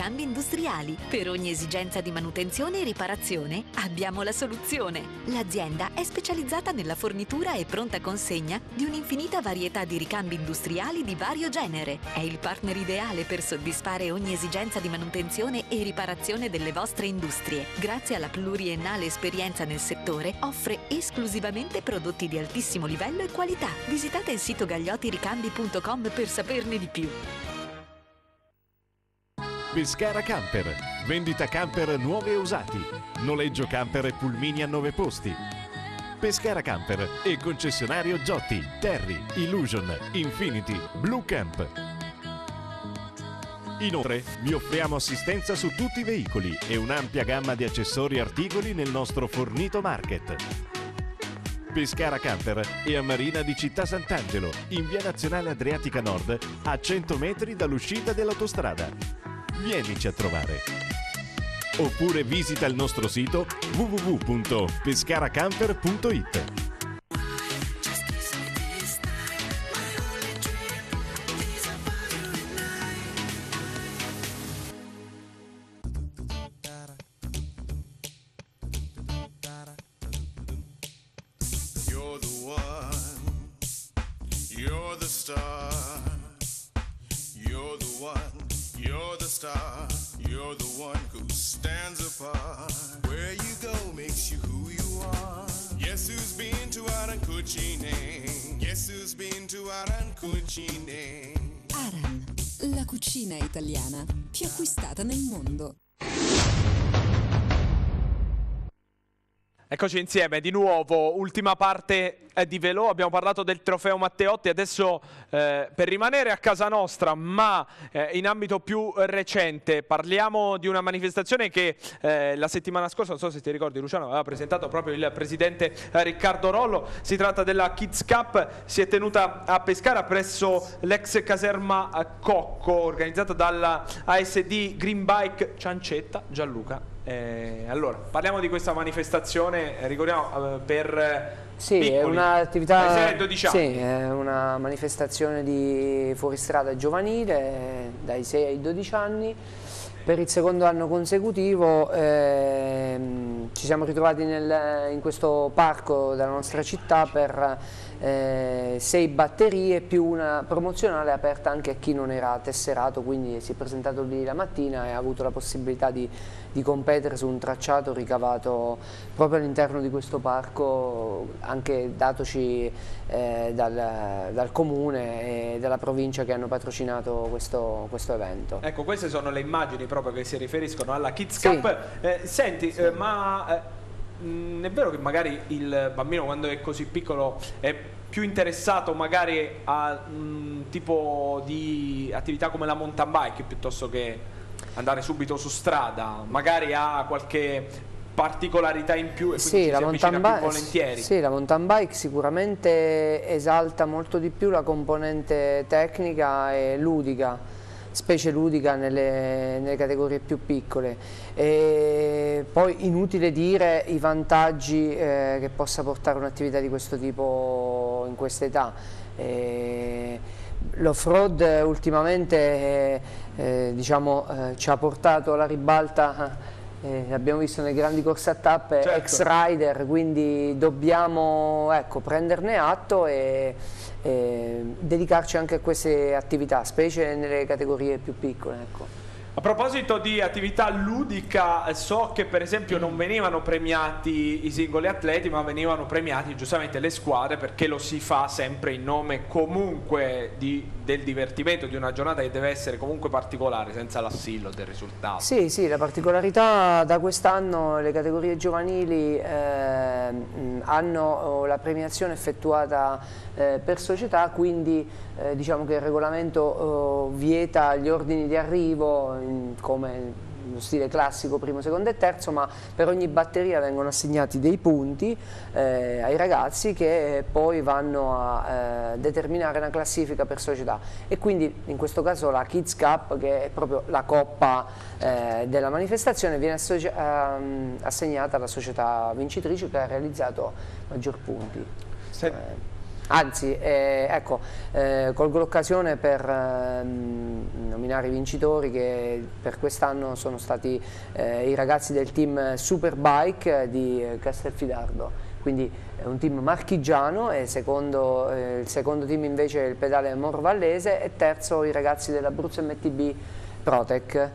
Ricambi Industriali. Per ogni esigenza di manutenzione e riparazione abbiamo la soluzione. L'azienda è specializzata nella fornitura e pronta consegna di un'infinita varietà di ricambi industriali di vario genere. È il partner ideale per soddisfare ogni esigenza di manutenzione e riparazione delle vostre industrie. Grazie alla pluriennale esperienza nel settore, offre esclusivamente prodotti di altissimo livello e qualità. Visitate il sito gagliottiricambi.com per saperne di più. Pescara Camper. Vendita camper nuovi e usati. Noleggio camper e pulmini a 9 posti. Pescara Camper e concessionario Giotti, Terry, Illusion, Infinity, Blue Camp. Inoltre vi offriamo assistenza su tutti i veicoli e un'ampia gamma di accessori e articoli nel nostro fornito market. Pescara Camper e a Marina di Città Sant'Angelo, in via Nazionale Adriatica Nord, a 100 metri dall'uscita dell'autostrada. Vienici a trovare. Oppure visita il nostro sito www.pescaracamper.it. Eccoci insieme. Di nuovo, ultima parte eh, di Velò, abbiamo parlato del trofeo Matteotti, adesso eh, per rimanere a casa nostra ma eh, in ambito più recente parliamo di una manifestazione che eh, la settimana scorsa, non so se ti ricordi Luciano, aveva presentato proprio il presidente eh, Riccardo Rollo, si tratta della Kids Cup, si è tenuta a Pescara presso l'ex caserma eh, Cocco organizzata dalla ASD Green Bike Ciancetta, Gianluca. Eh, allora, parliamo di questa manifestazione, eh, ricordiamo eh, per Sì, piccoli, è un'attività. dai 6 ai 12 anni. Sì, è una manifestazione di fuoristrada giovanile eh, dai 6 ai 12 anni. Per il secondo anno consecutivo ehm, ci siamo ritrovati nel- in questo parco della nostra città per eh, sei batterie più una promozionale aperta anche a chi non era tesserato, quindi si è presentato lì la mattina e ha avuto la possibilità di, di competere su un tracciato ricavato proprio all'interno di questo parco, anche datoci eh, dal, dal comune e dalla provincia che hanno patrocinato questo, questo evento. Ecco, queste sono le immagini proprio che si riferiscono alla Kids Sì. Cup. Eh, senti, eh, ma eh, mh, è vero che magari il bambino quando è così piccolo è più interessato magari a un tipo di attività come la mountain bike piuttosto che andare subito su strada, magari ha qualche particolarità in più e quindi Sì la, si avvicina mountain più bi- volentieri. sì, la mountain bike sicuramente esalta molto di più la componente tecnica e ludica, specie ludica nelle, nelle categorie più piccole. E poi inutile dire i vantaggi eh, che possa portare un'attività di questo tipo in questa età. E L'off-road eh, ultimamente eh, eh, diciamo, eh, ci ha portato alla ribalta eh, l'abbiamo visto nelle grandi corse a tappe, Certo. ex rider, quindi dobbiamo ecco, prenderne atto e, e dedicarci anche a queste attività, specie nelle categorie più piccole. Ecco. A proposito di attività ludica, so che per esempio non venivano premiati i singoli atleti, ma venivano premiati giustamente le squadre perché lo si fa sempre in nome comunque di- del divertimento, di una giornata che deve essere comunque particolare, senza l'assillo del risultato. Sì, sì, la particolarità da quest'anno le categorie giovanili eh, hanno oh, la premiazione effettuata eh, per società, quindi eh, diciamo che il regolamento oh, vieta gli ordini di arrivo come lo stile classico primo, secondo e terzo, ma per ogni batteria vengono assegnati dei punti eh, ai ragazzi che poi vanno a eh, determinare una classifica per società e quindi in questo caso la Kids Cup che è proprio la coppa eh, della manifestazione viene ehm, assegnata alla società vincitrice che ha realizzato maggior punti. Eh, Anzi, eh, ecco, eh, colgo l'occasione per ehm, nominare i vincitori che per quest'anno sono stati eh, i ragazzi del team Superbike di eh, Castelfidardo, quindi è un team marchigiano e secondo, eh, il secondo team invece è il pedale Morvallese e terzo i ragazzi dell'Abruzzo MTB Protec.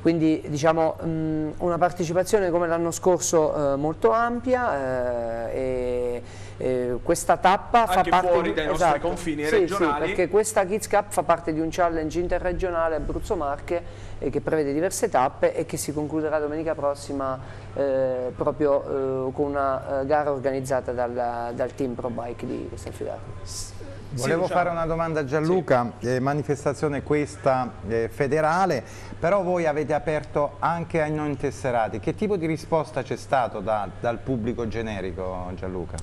Quindi diciamo mh, una partecipazione come l'anno scorso eh, molto ampia eh, e, questa tappa fa Anche parte fuori di- dai nostri esatto. confini Sì, regionali. Sì, perché questa Kids Cup fa parte di un challenge interregionale Abruzzo-Marche eh, che prevede diverse tappe e che si concluderà domenica prossima eh, proprio eh, con una eh, gara organizzata dal, dal team Pro Bike di Castelfidardo. Volevo fare una domanda a Gianluca, eh, manifestazione questa eh, federale, però voi avete aperto anche ai non tesserati, che tipo di risposta c'è stato da- dal pubblico generico Gianluca?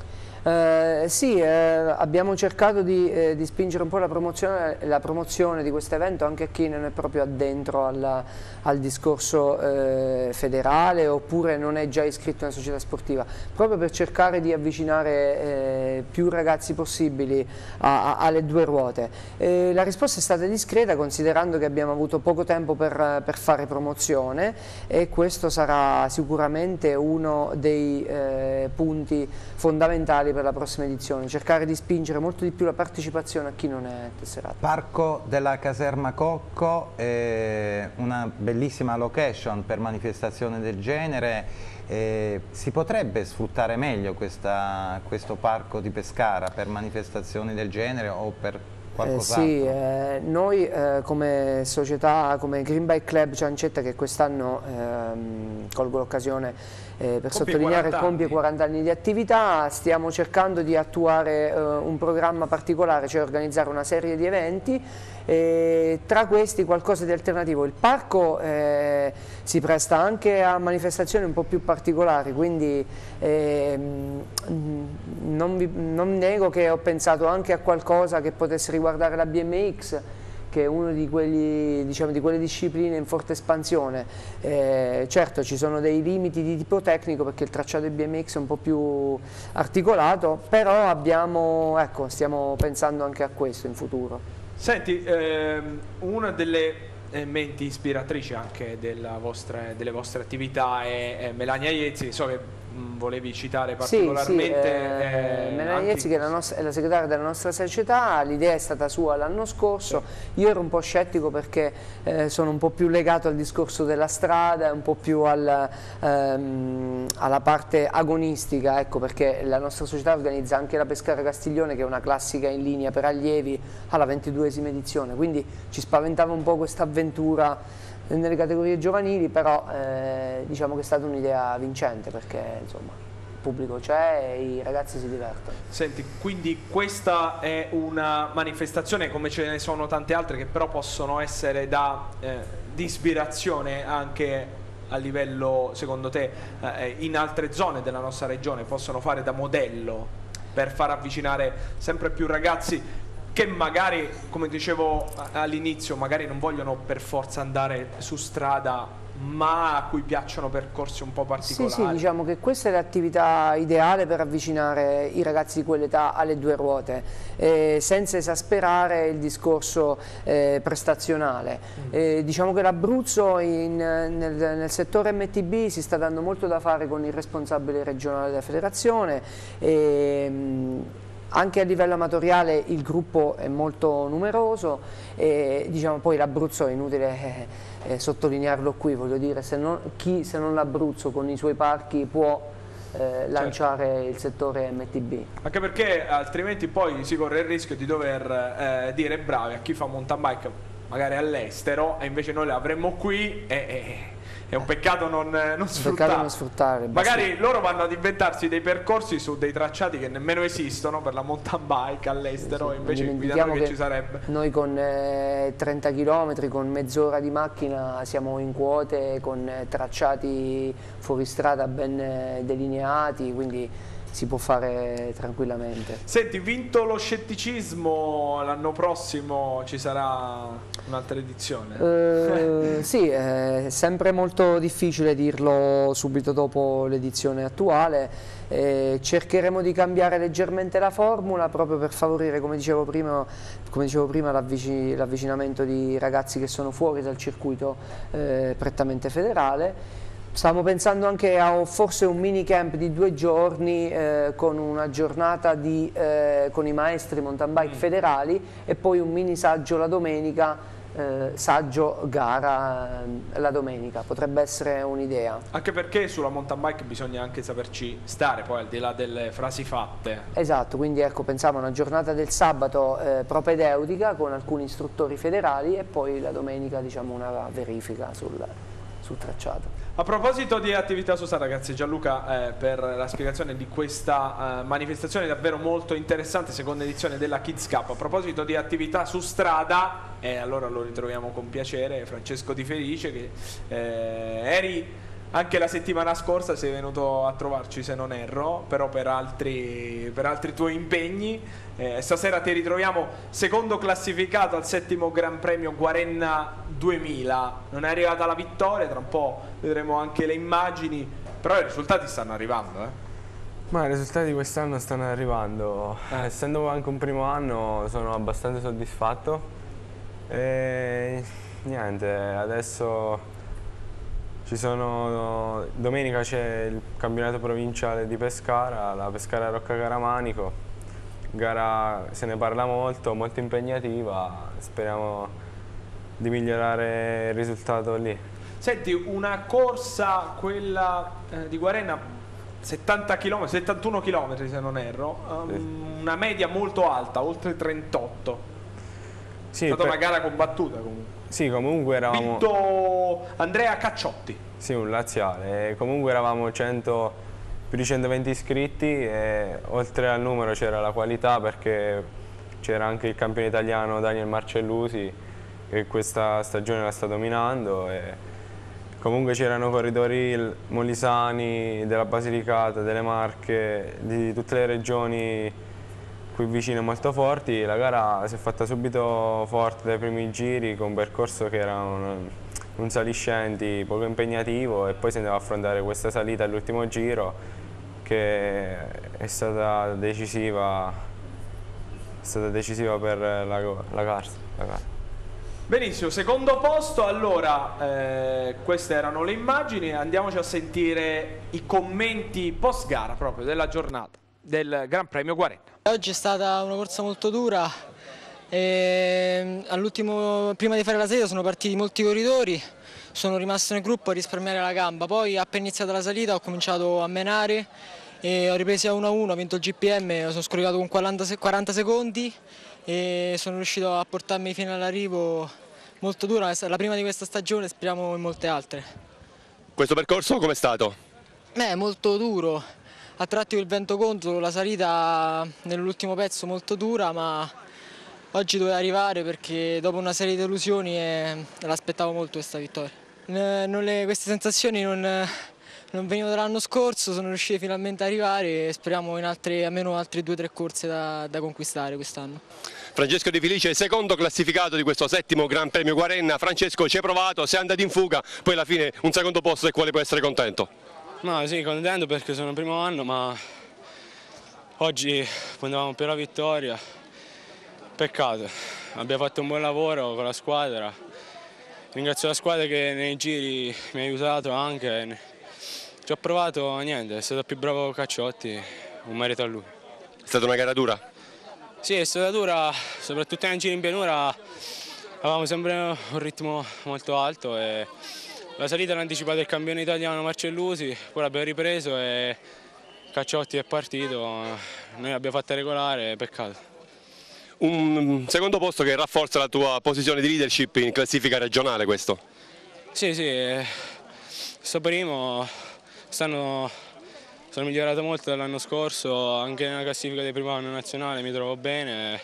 Eh, sì, eh, abbiamo cercato di, eh, di spingere un po' la promozione, la promozione di questo evento anche a chi non è proprio addentro al, al discorso eh, federale oppure non è già iscritto una società sportiva, proprio per cercare di avvicinare eh, più ragazzi possibili a- a- alle due ruote. La risposta è stata discreta considerando che abbiamo avuto poco tempo per, per fare promozione e questo sarà sicuramente uno dei punti fondamentali per la prossima edizione, cercare di spingere molto di più la partecipazione a chi non è tesserato. Parco della Caserma Cocco, eh, una bellissima location per manifestazioni del genere, eh, si potrebbe sfruttare meglio questa- questo parco di Pescara per manifestazioni del genere o per Eh, sì, eh, noi eh, come società, come Green Bike Club Ciancetta che quest'anno ehm, colgo l'occasione eh, per Compie sottolineare 40 compie 40 anni di attività, stiamo cercando di attuare eh, un programma particolare, cioè organizzare una serie di eventi e tra questi qualcosa di alternativo. Il parco eh, si presta anche a manifestazioni un po' più particolari, quindi ehm, non, vi- non nego che ho pensato anche a qualcosa che potesse riguardare la BMX, che è una di, diciamo, di quelle discipline in forte espansione. Eh, certo ci sono dei limiti di tipo tecnico perché il tracciato di BMX è un po' più articolato, però abbiamo, ecco, stiamo pensando anche a questo in futuro. Senti, ehm, una delle eh, menti ispiratrici anche vostra, delle vostre attività è, è Melania Iezzi, so che volevi citare particolarmente. Sì, sì, eh, eh, Melania Iezzi che è la, nostra- è la segretaria della nostra società, l'idea è stata sua l'anno scorso, io ero un po' scettico perché eh, sono un po' più legato al discorso della strada, un po' più al, ehm, alla parte agonistica, ecco perché la nostra società organizza anche la Pescara Castiglione che è una classica in linea per allievi alla 22esima edizione, quindi ci spaventava un po' questa avventura nelle categorie giovanili, però eh, diciamo che è stata un'idea vincente perché insomma il pubblico c'è e i ragazzi si divertono. Senti, quindi questa è una manifestazione come ce ne sono tante altre che però possono essere da, eh, ispirazione anche a livello, secondo te, eh, in altre zone della nostra regione, possono fare da modello per far avvicinare sempre più ragazzi che magari, come dicevo all'inizio, magari non vogliono per forza andare su strada, ma a cui piacciono percorsi un po' Sì, particolari. sì, diciamo che questa è l'attività ideale per avvicinare i ragazzi di quell'età alle due ruote, eh, senza esasperare il discorso eh, prestazionale. Eh, diciamo che l'Abruzzo nel, nel settore MTB si sta dando molto da fare con il responsabile regionale della federazione. e, mh, anche a livello amatoriale il gruppo è molto numeroso e diciamo poi l'Abruzzo è inutile eh, eh, sottolinearlo qui, voglio dire, se non, chi se non l'Abruzzo con i suoi parchi può eh, lanciare il settore MTB. Anche perché altrimenti poi si corre il rischio di dover eh, dire bravi a chi fa mountain bike magari all'estero e invece noi le avremmo qui e, e- è un peccato non, non sfruttare. Non sfruttare. Magari loro vanno ad inventarsi dei percorsi su dei tracciati che nemmeno esistono per la mountain bike all'estero, Non invece qui da noi che ci sarebbe. Noi con eh, 30 km, con mezz'ora di macchina siamo in quote con eh, tracciati fuoristrada ben eh, delineati, quindi si può fare tranquillamente. Senti, vinto lo scetticismo, l'anno prossimo ci sarà un'altra edizione. Eh, <laughs> sì, è sempre molto difficile dirlo subito dopo l'edizione attuale. Eh, cercheremo di cambiare leggermente la formula proprio per favorire, come dicevo prima, come dicevo prima l'avvici- l'avvicinamento di ragazzi che sono fuori dal circuito eh, prettamente federale. Stavamo pensando anche a forse un mini camp di due giorni eh, con una giornata di, eh, con i maestri mountain bike federali e poi un mini saggio la domenica, eh, saggio gara eh, la domenica, potrebbe essere un'idea. Anche perché sulla mountain bike bisogna anche saperci stare, poi al di là delle frasi fatte. Esatto, quindi ecco pensavo a una giornata del sabato eh, propedeutica con alcuni istruttori federali e poi la domenica diciamo una verifica sul, sul tracciato. A proposito di attività su strada, grazie Gianluca eh, per la spiegazione di questa eh, manifestazione davvero molto interessante, seconda edizione della Kids Cup. A proposito di attività su strada, e allora lo ritroviamo con piacere, Francesco Di Felice, che eh, eri anche la settimana scorsa, sei venuto a trovarci se non erro, però per altri, per altri tuoi impegni. Eh, stasera ti ritroviamo secondo classificato al settimo Gran Premio Guarenna 2000. Non è arrivata la vittoria, tra un po' vedremo anche le immagini, però i risultati stanno arrivando. Eh. Ma i risultati di quest'anno stanno arrivando. Eh, essendo anche un primo anno sono abbastanza soddisfatto. E niente, adesso ci sono. Domenica c'è il campionato provinciale di Pescara, la Pescara Rocca Caramanico. Gara se ne parla molto, molto impegnativa. Speriamo di migliorare il risultato lì. Senti, una corsa, quella eh, di Guarenna, 70 km, 71 km se non erro, um, una media molto alta, oltre 38. Sì, è stata per- una gara combattuta comunque. Sì, comunque eravamo. Vinto Andrea Cacciotti. Sì, un laziale. Comunque eravamo 100, più di 120 iscritti e oltre al numero c'era la qualità perché c'era anche il campione italiano Daniel Marcellusi che questa stagione la sta dominando comunque c'erano corridori molisani, della Basilicata, delle Marche, di tutte le regioni qui vicine molto forti, la gara si è fatta subito forte dai primi giri con un percorso che era un, un saliscendi poco impegnativo e poi si andava a affrontare questa salita all'ultimo giro che è stata decisiva, è stata decisiva per la, la gara. La gara. Benissimo, secondo posto, allora eh, queste erano le immagini, andiamoci a sentire i commenti post gara proprio della giornata del Gran Premio Guarena. Oggi è stata una corsa molto dura, prima di fare la salita sono partiti molti corridori, sono rimasto nel gruppo a risparmiare la gamba, poi appena iniziata la salita ho cominciato a menare e ho ripreso a 1-1, ho vinto il GPM, sono scoricato con 40 secondi e sono riuscito a portarmi fino all'arrivo molto dura, è la prima di questa stagione, speriamo in molte altre. Questo percorso com'è stato? Beh, molto duro, a tratti il vento contro, la salita nell'ultimo pezzo molto dura, ma oggi doveva arrivare perché dopo una serie di delusioni eh, l'aspettavo molto questa vittoria. Le, queste sensazioni non, non venivano dall'anno scorso, sono riusciti finalmente ad arrivare e speriamo in altre, almeno altre due o tre corse da, da conquistare quest'anno. Francesco De Felice, secondo classificato di questo settimo Gran Premio Guarenna. Francesco ci hai provato, sei andato in fuga, poi alla fine un secondo posto del quale puoi essere contento? No, sì, contento perché sono il primo anno, ma oggi puntavamo per la vittoria. Peccato, abbiamo fatto un buon lavoro con la squadra. Ringrazio la squadra che nei giri mi ha aiutato anche. Ci ho provato, niente, è stato più bravo Cacciotti, un merito a lui. È stata una gara dura? Sì, è stata dura, soprattutto nei giri in pianura avevamo sempre un ritmo molto alto e la salita l'ha anticipato il campione italiano Marcellusi, poi l'abbiamo ripreso e Cacciotti è partito, noi l'abbiamo fatta regolare, peccato. Un secondo posto che rafforza la tua posizione di leadership in classifica regionale questo? Sì, sì, sto primo, stanno sono migliorato molto dall'anno scorso, anche nella classifica del primo anno nazionale mi trovo bene.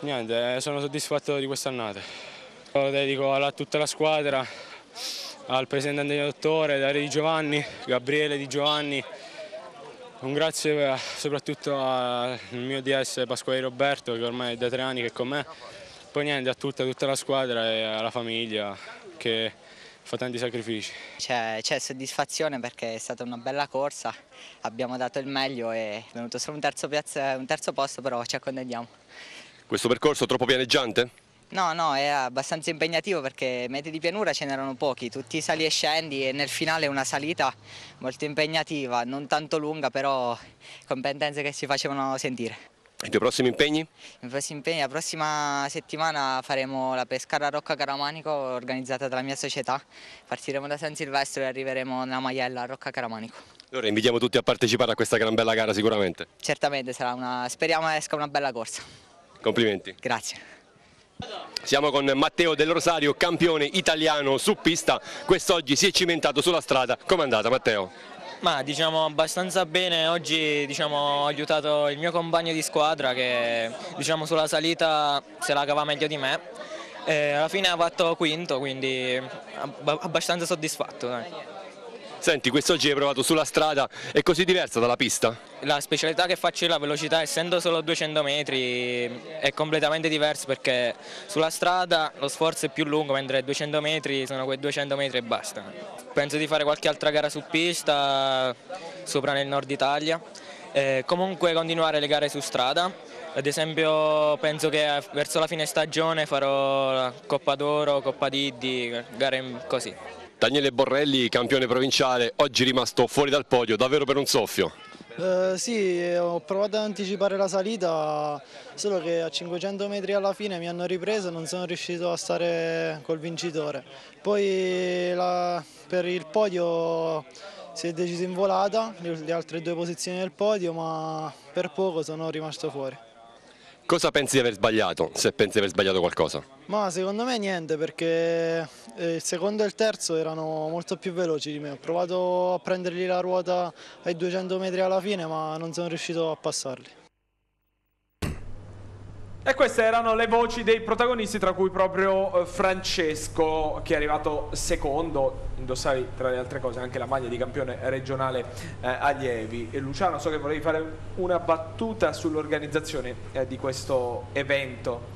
Niente, sono soddisfatto di quest'annata. Lo dedico a tutta la squadra, al presidente Antonio Dottore, Dario Di Giovanni, Gabriele Di Giovanni. Un grazie soprattutto al mio DS Pasquale Roberto che ormai è da tre anni che è con me. Poi niente, a tutta, tutta la squadra e alla famiglia che fa tanti sacrifici. C'è, soddisfazione perché è stata una bella corsa, abbiamo dato il meglio e è venuto solo un terzo, piazza, un terzo posto, però ci accontentiamo. Questo percorso è troppo pianeggiante? No, no, era abbastanza impegnativo perché metri di pianura ce n'erano pochi, tutti sali e scendi e nel finale una salita molto impegnativa, non tanto lunga, però competenze che si facevano sentire. I tuoi prossimi impegni? I prossimi impegni, la prossima settimana faremo la pescara a Rocca Caramanico organizzata dalla mia società. Partiremo da San Silvestro e arriveremo nella Maiella a Rocca Caramanico. Allora invitiamo tutti a partecipare a questa gran bella gara sicuramente. Certamente, sarà una, speriamo esca una bella corsa. Complimenti. Grazie. Siamo con Matteo Del Rosario, campione italiano su pista. Quest'oggi si è cimentato sulla strada. Com'è andata Matteo? Ma diciamo abbastanza bene, oggi diciamo, ho aiutato il mio compagno di squadra che diciamo, sulla salita se la cava meglio di me e alla fine ha fatto quinto quindi abbastanza soddisfatto. Dai. Senti, quest'oggi hai provato sulla strada, è così diversa dalla pista? La specialità che faccio io, la velocità, essendo solo 200 metri, è completamente diversa perché sulla strada lo sforzo è più lungo, mentre 200 metri sono quei 200 metri e basta. Penso di fare qualche altra gara su pista, sopra nel nord Italia, e comunque continuare le gare su strada. Ad esempio penso che verso la fine stagione farò Coppa d'Oro, Coppa Diddi, gare così. Daniele Borrelli, campione provinciale, oggi rimasto fuori dal podio, davvero per un soffio. Eh, sì, ho provato ad anticipare la salita, solo che a 500 metri alla fine mi hanno ripreso e non sono riuscito a stare col vincitore. Poi la, per il podio si è deciso in volata, le altre due posizioni del podio, ma per poco sono rimasto fuori. Cosa pensi di aver sbagliato, se pensi di aver sbagliato qualcosa? Ma secondo me niente perché eh, il secondo e il terzo erano molto più veloci di me. Ho provato a prendergli la ruota ai 200 metri alla fine ma non sono riuscito a passarli. E queste erano le voci dei protagonisti, tra cui proprio eh, Francesco, che è arrivato secondo, indossavi tra le altre cose anche la maglia di campione regionale eh, allievi. E Luciano, so che volevi fare una battuta sull'organizzazione eh, di questo evento.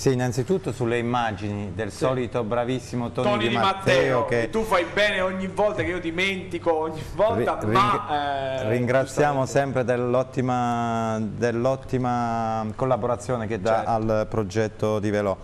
Sì, innanzitutto sulle immagini del solito bravissimo Tony, Tony Di Matteo, Matteo, che tu fai bene ogni volta che io dimentico ogni volta, Ri- ma eh, ringraziamo sempre dell'ottima, dell'ottima collaborazione che dà Certo. al progetto di Velò.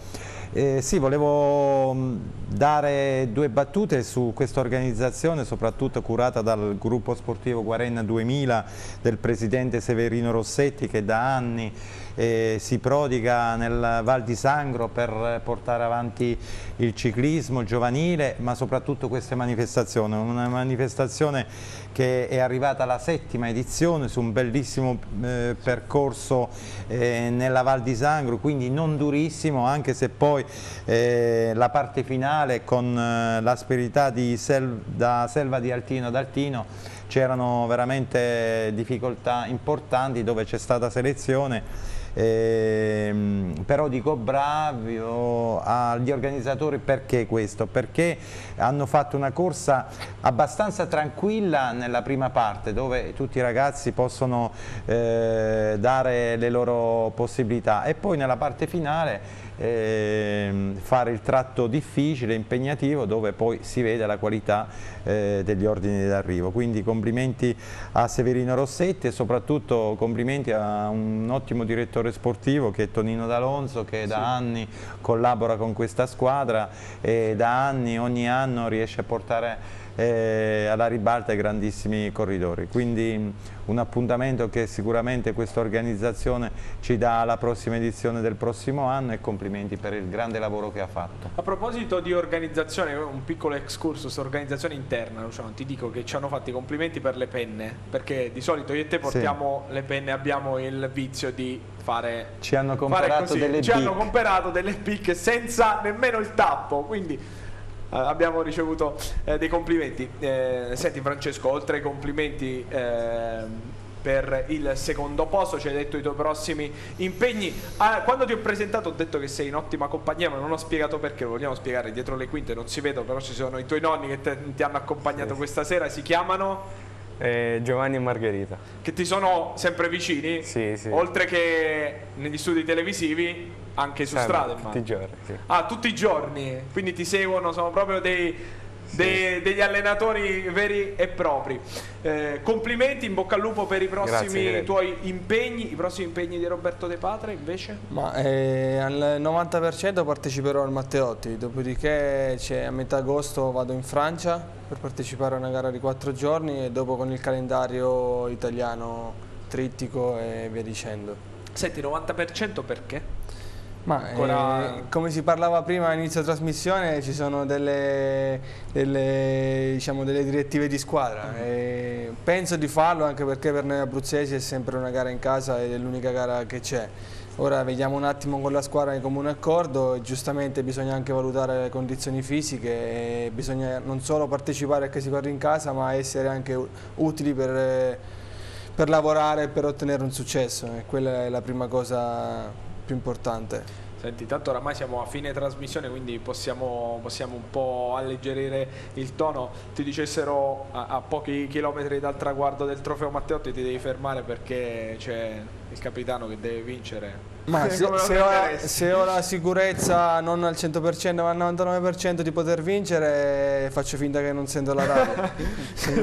Eh, sì, volevo mh, dare due battute su questa organizzazione, soprattutto curata dal gruppo sportivo Guarenna 2000 del presidente Severino Rossetti che da anni eh, si prodiga nel Val di Sangro per portare avanti il ciclismo giovanile, ma soprattutto queste manifestazioni. Una manifestazione che è arrivata alla settima edizione su un bellissimo eh, percorso eh, nella Val di Sangro, quindi non durissimo, anche se poi eh, la parte finale con eh, l'asperità Sel- da Selva di Altino ad Altino c'erano veramente difficoltà importanti dove c'è stata selezione. Ehm, però dico bravo agli organizzatori perché questo? Perché hanno fatto una corsa abbastanza tranquilla nella prima parte dove tutti i ragazzi possono eh, dare le loro possibilità e poi nella parte finale ehm, fare il tratto difficile, impegnativo dove poi si vede la qualità eh, degli ordini d'arrivo. Quindi complimenti a Severino Rossetti e soprattutto complimenti a un ottimo direttore sportivo che è Tonino D'Alonso che da anni collabora con questa squadra e da anni, ogni anno riesce a portare eh, alla ribalta i grandissimi corridori. Quindi un appuntamento che sicuramente questa organizzazione ci dà alla prossima edizione del prossimo anno e complimenti per il grande lavoro che ha fatto. A proposito di organizzazione, un piccolo excursus, organizzazione interna, Luciano, ti dico che ci hanno fatto i complimenti per le penne, perché di solito io e te portiamo le penne, abbiamo il vizio di fare... Ci hanno fare comperato così. delle Ci hanno Bic. comperato delle picche senza nemmeno il tappo, quindi abbiamo ricevuto eh, dei complimenti. Eh, senti Francesco, oltre ai complimenti ehm, per il secondo posto, ci hai detto i tuoi prossimi impegni. Ah, quando ti ho presentato ho detto che sei in ottima compagnia, ma non ho spiegato perché, lo vogliamo spiegare dietro le quinte, non si vedono, però ci sono i tuoi nonni che te- ti hanno accompagnato questa sera, si chiamano... Eh, Giovanni e Margherita. Che ti sono sempre vicini? Sì, sì. Oltre che negli studi televisivi, anche su Sempre, strada. tutti i giorni, sì. Ah, tutti i giorni, quindi ti seguono, sono proprio dei, dei- degli allenatori veri e propri. Eh, complimenti, in bocca al lupo per i prossimi Grazie, tuoi impegni, i prossimi impegni di Roberto De Patre invece? Ma eh, al 90% parteciperò al Matteotti, dopodiché c'è- a metà agosto vado in Francia per partecipare a una gara di quattro giorni e dopo con il calendario italiano trittico e via dicendo. Senti, 90% perché? Ma Ancora- eh, come si parlava prima all'inizio trasmissione ci sono delle, delle, diciamo, delle direttive di squadra e penso di farlo anche perché per noi abruzzesi è sempre una gara in casa ed è l'unica gara che c'è. Ora vediamo un attimo con la squadra in comune accordo giustamente bisogna anche valutare le condizioni fisiche e bisogna non solo partecipare a che si corre in casa ma essere anche utili per, per lavorare e per ottenere un successo e quella è la prima cosa più importante. Senti, tanto oramai siamo a fine trasmissione, quindi possiamo, possiamo un po' alleggerire il tono. Ti dicessero a, a pochi chilometri dal traguardo del trofeo Matteotti ti devi fermare perché c'è il capitano che deve vincere. Ma se, se ho, se ho la sicurezza non al 100% ma al 99% di poter vincere faccio finta che non sento la radio. <laughs> se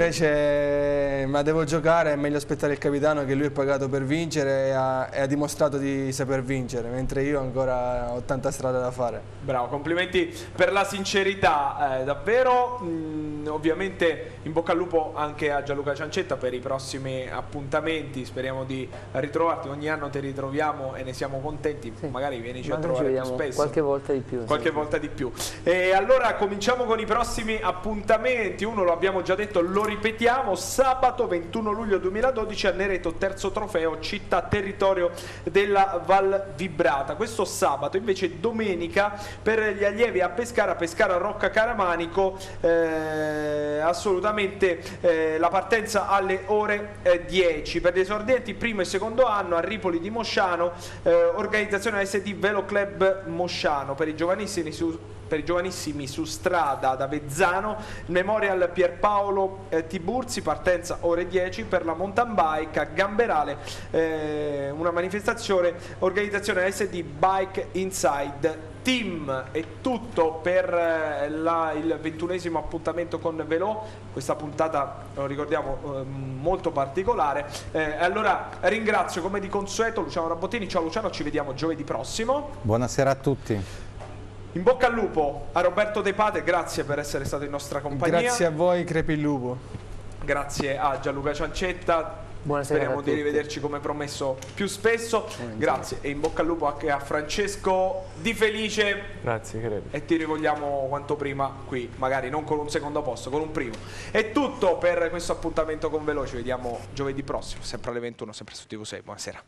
ma devo giocare è meglio aspettare il capitano che lui è pagato per vincere e ha, e ha dimostrato di saper vincere, mentre io ancora ho tanta strada da fare. Bravo, complimenti per la sincerità, eh, davvero. Mm, ovviamente in bocca al lupo anche a Gianluca Ciancetta per i prossimi appuntamenti. Speriamo di ritrovarti. Ogni anno ti ritroviamo e ne siamo contenti. Magari vienici a Magari ci trovare più spesso. qualche volta di più. Qualche sì. volta di più. E allora cominciamo con i prossimi appuntamenti. Uno lo abbiamo già detto, lo ripetiamo. Sabato sabato 21 luglio 2012 a Nereto, terzo trofeo città territorio della Val Vibrata. Questo sabato invece domenica per gli allievi a Pescara, Pescara Rocca Caramanico, eh, assolutamente eh, la partenza alle ore eh, 10. Per gli esordienti primo e secondo anno a Ripoli di Mosciano, eh, organizzazione SD Velo Club Mosciano. Per i giovanissimi su per i giovanissimi su strada ad Avezzano, Memorial Pierpaolo eh, Tiburzi, partenza ore 10 per la mountain bike a Gamberale, eh, una manifestazione, organizzazione SD Bike Inside Team. È tutto per eh, la- il ventunesimo appuntamento con Velò, questa puntata lo ricordiamo eh, molto particolare. Eh, allora ringrazio come di consueto Luciano Rabottini, ciao Luciano, ci vediamo giovedì prossimo. Buonasera a tutti. In bocca al lupo a Roberto De Pate, grazie per essere stato in nostra compagnia. Grazie a voi, crepi il lupo. Grazie a Gianluca Ciancetta. Buonasera Speriamo di rivederci come promesso più spesso. Grazie e in bocca al lupo anche a Francesco Di Felice Grazie, crepi. e ti rivogliamo quanto prima qui, magari non con un secondo posto, con un primo. È tutto per questo appuntamento con Veloci, vediamo giovedì prossimo, sempre alle 21, sempre su TV6. Buonasera.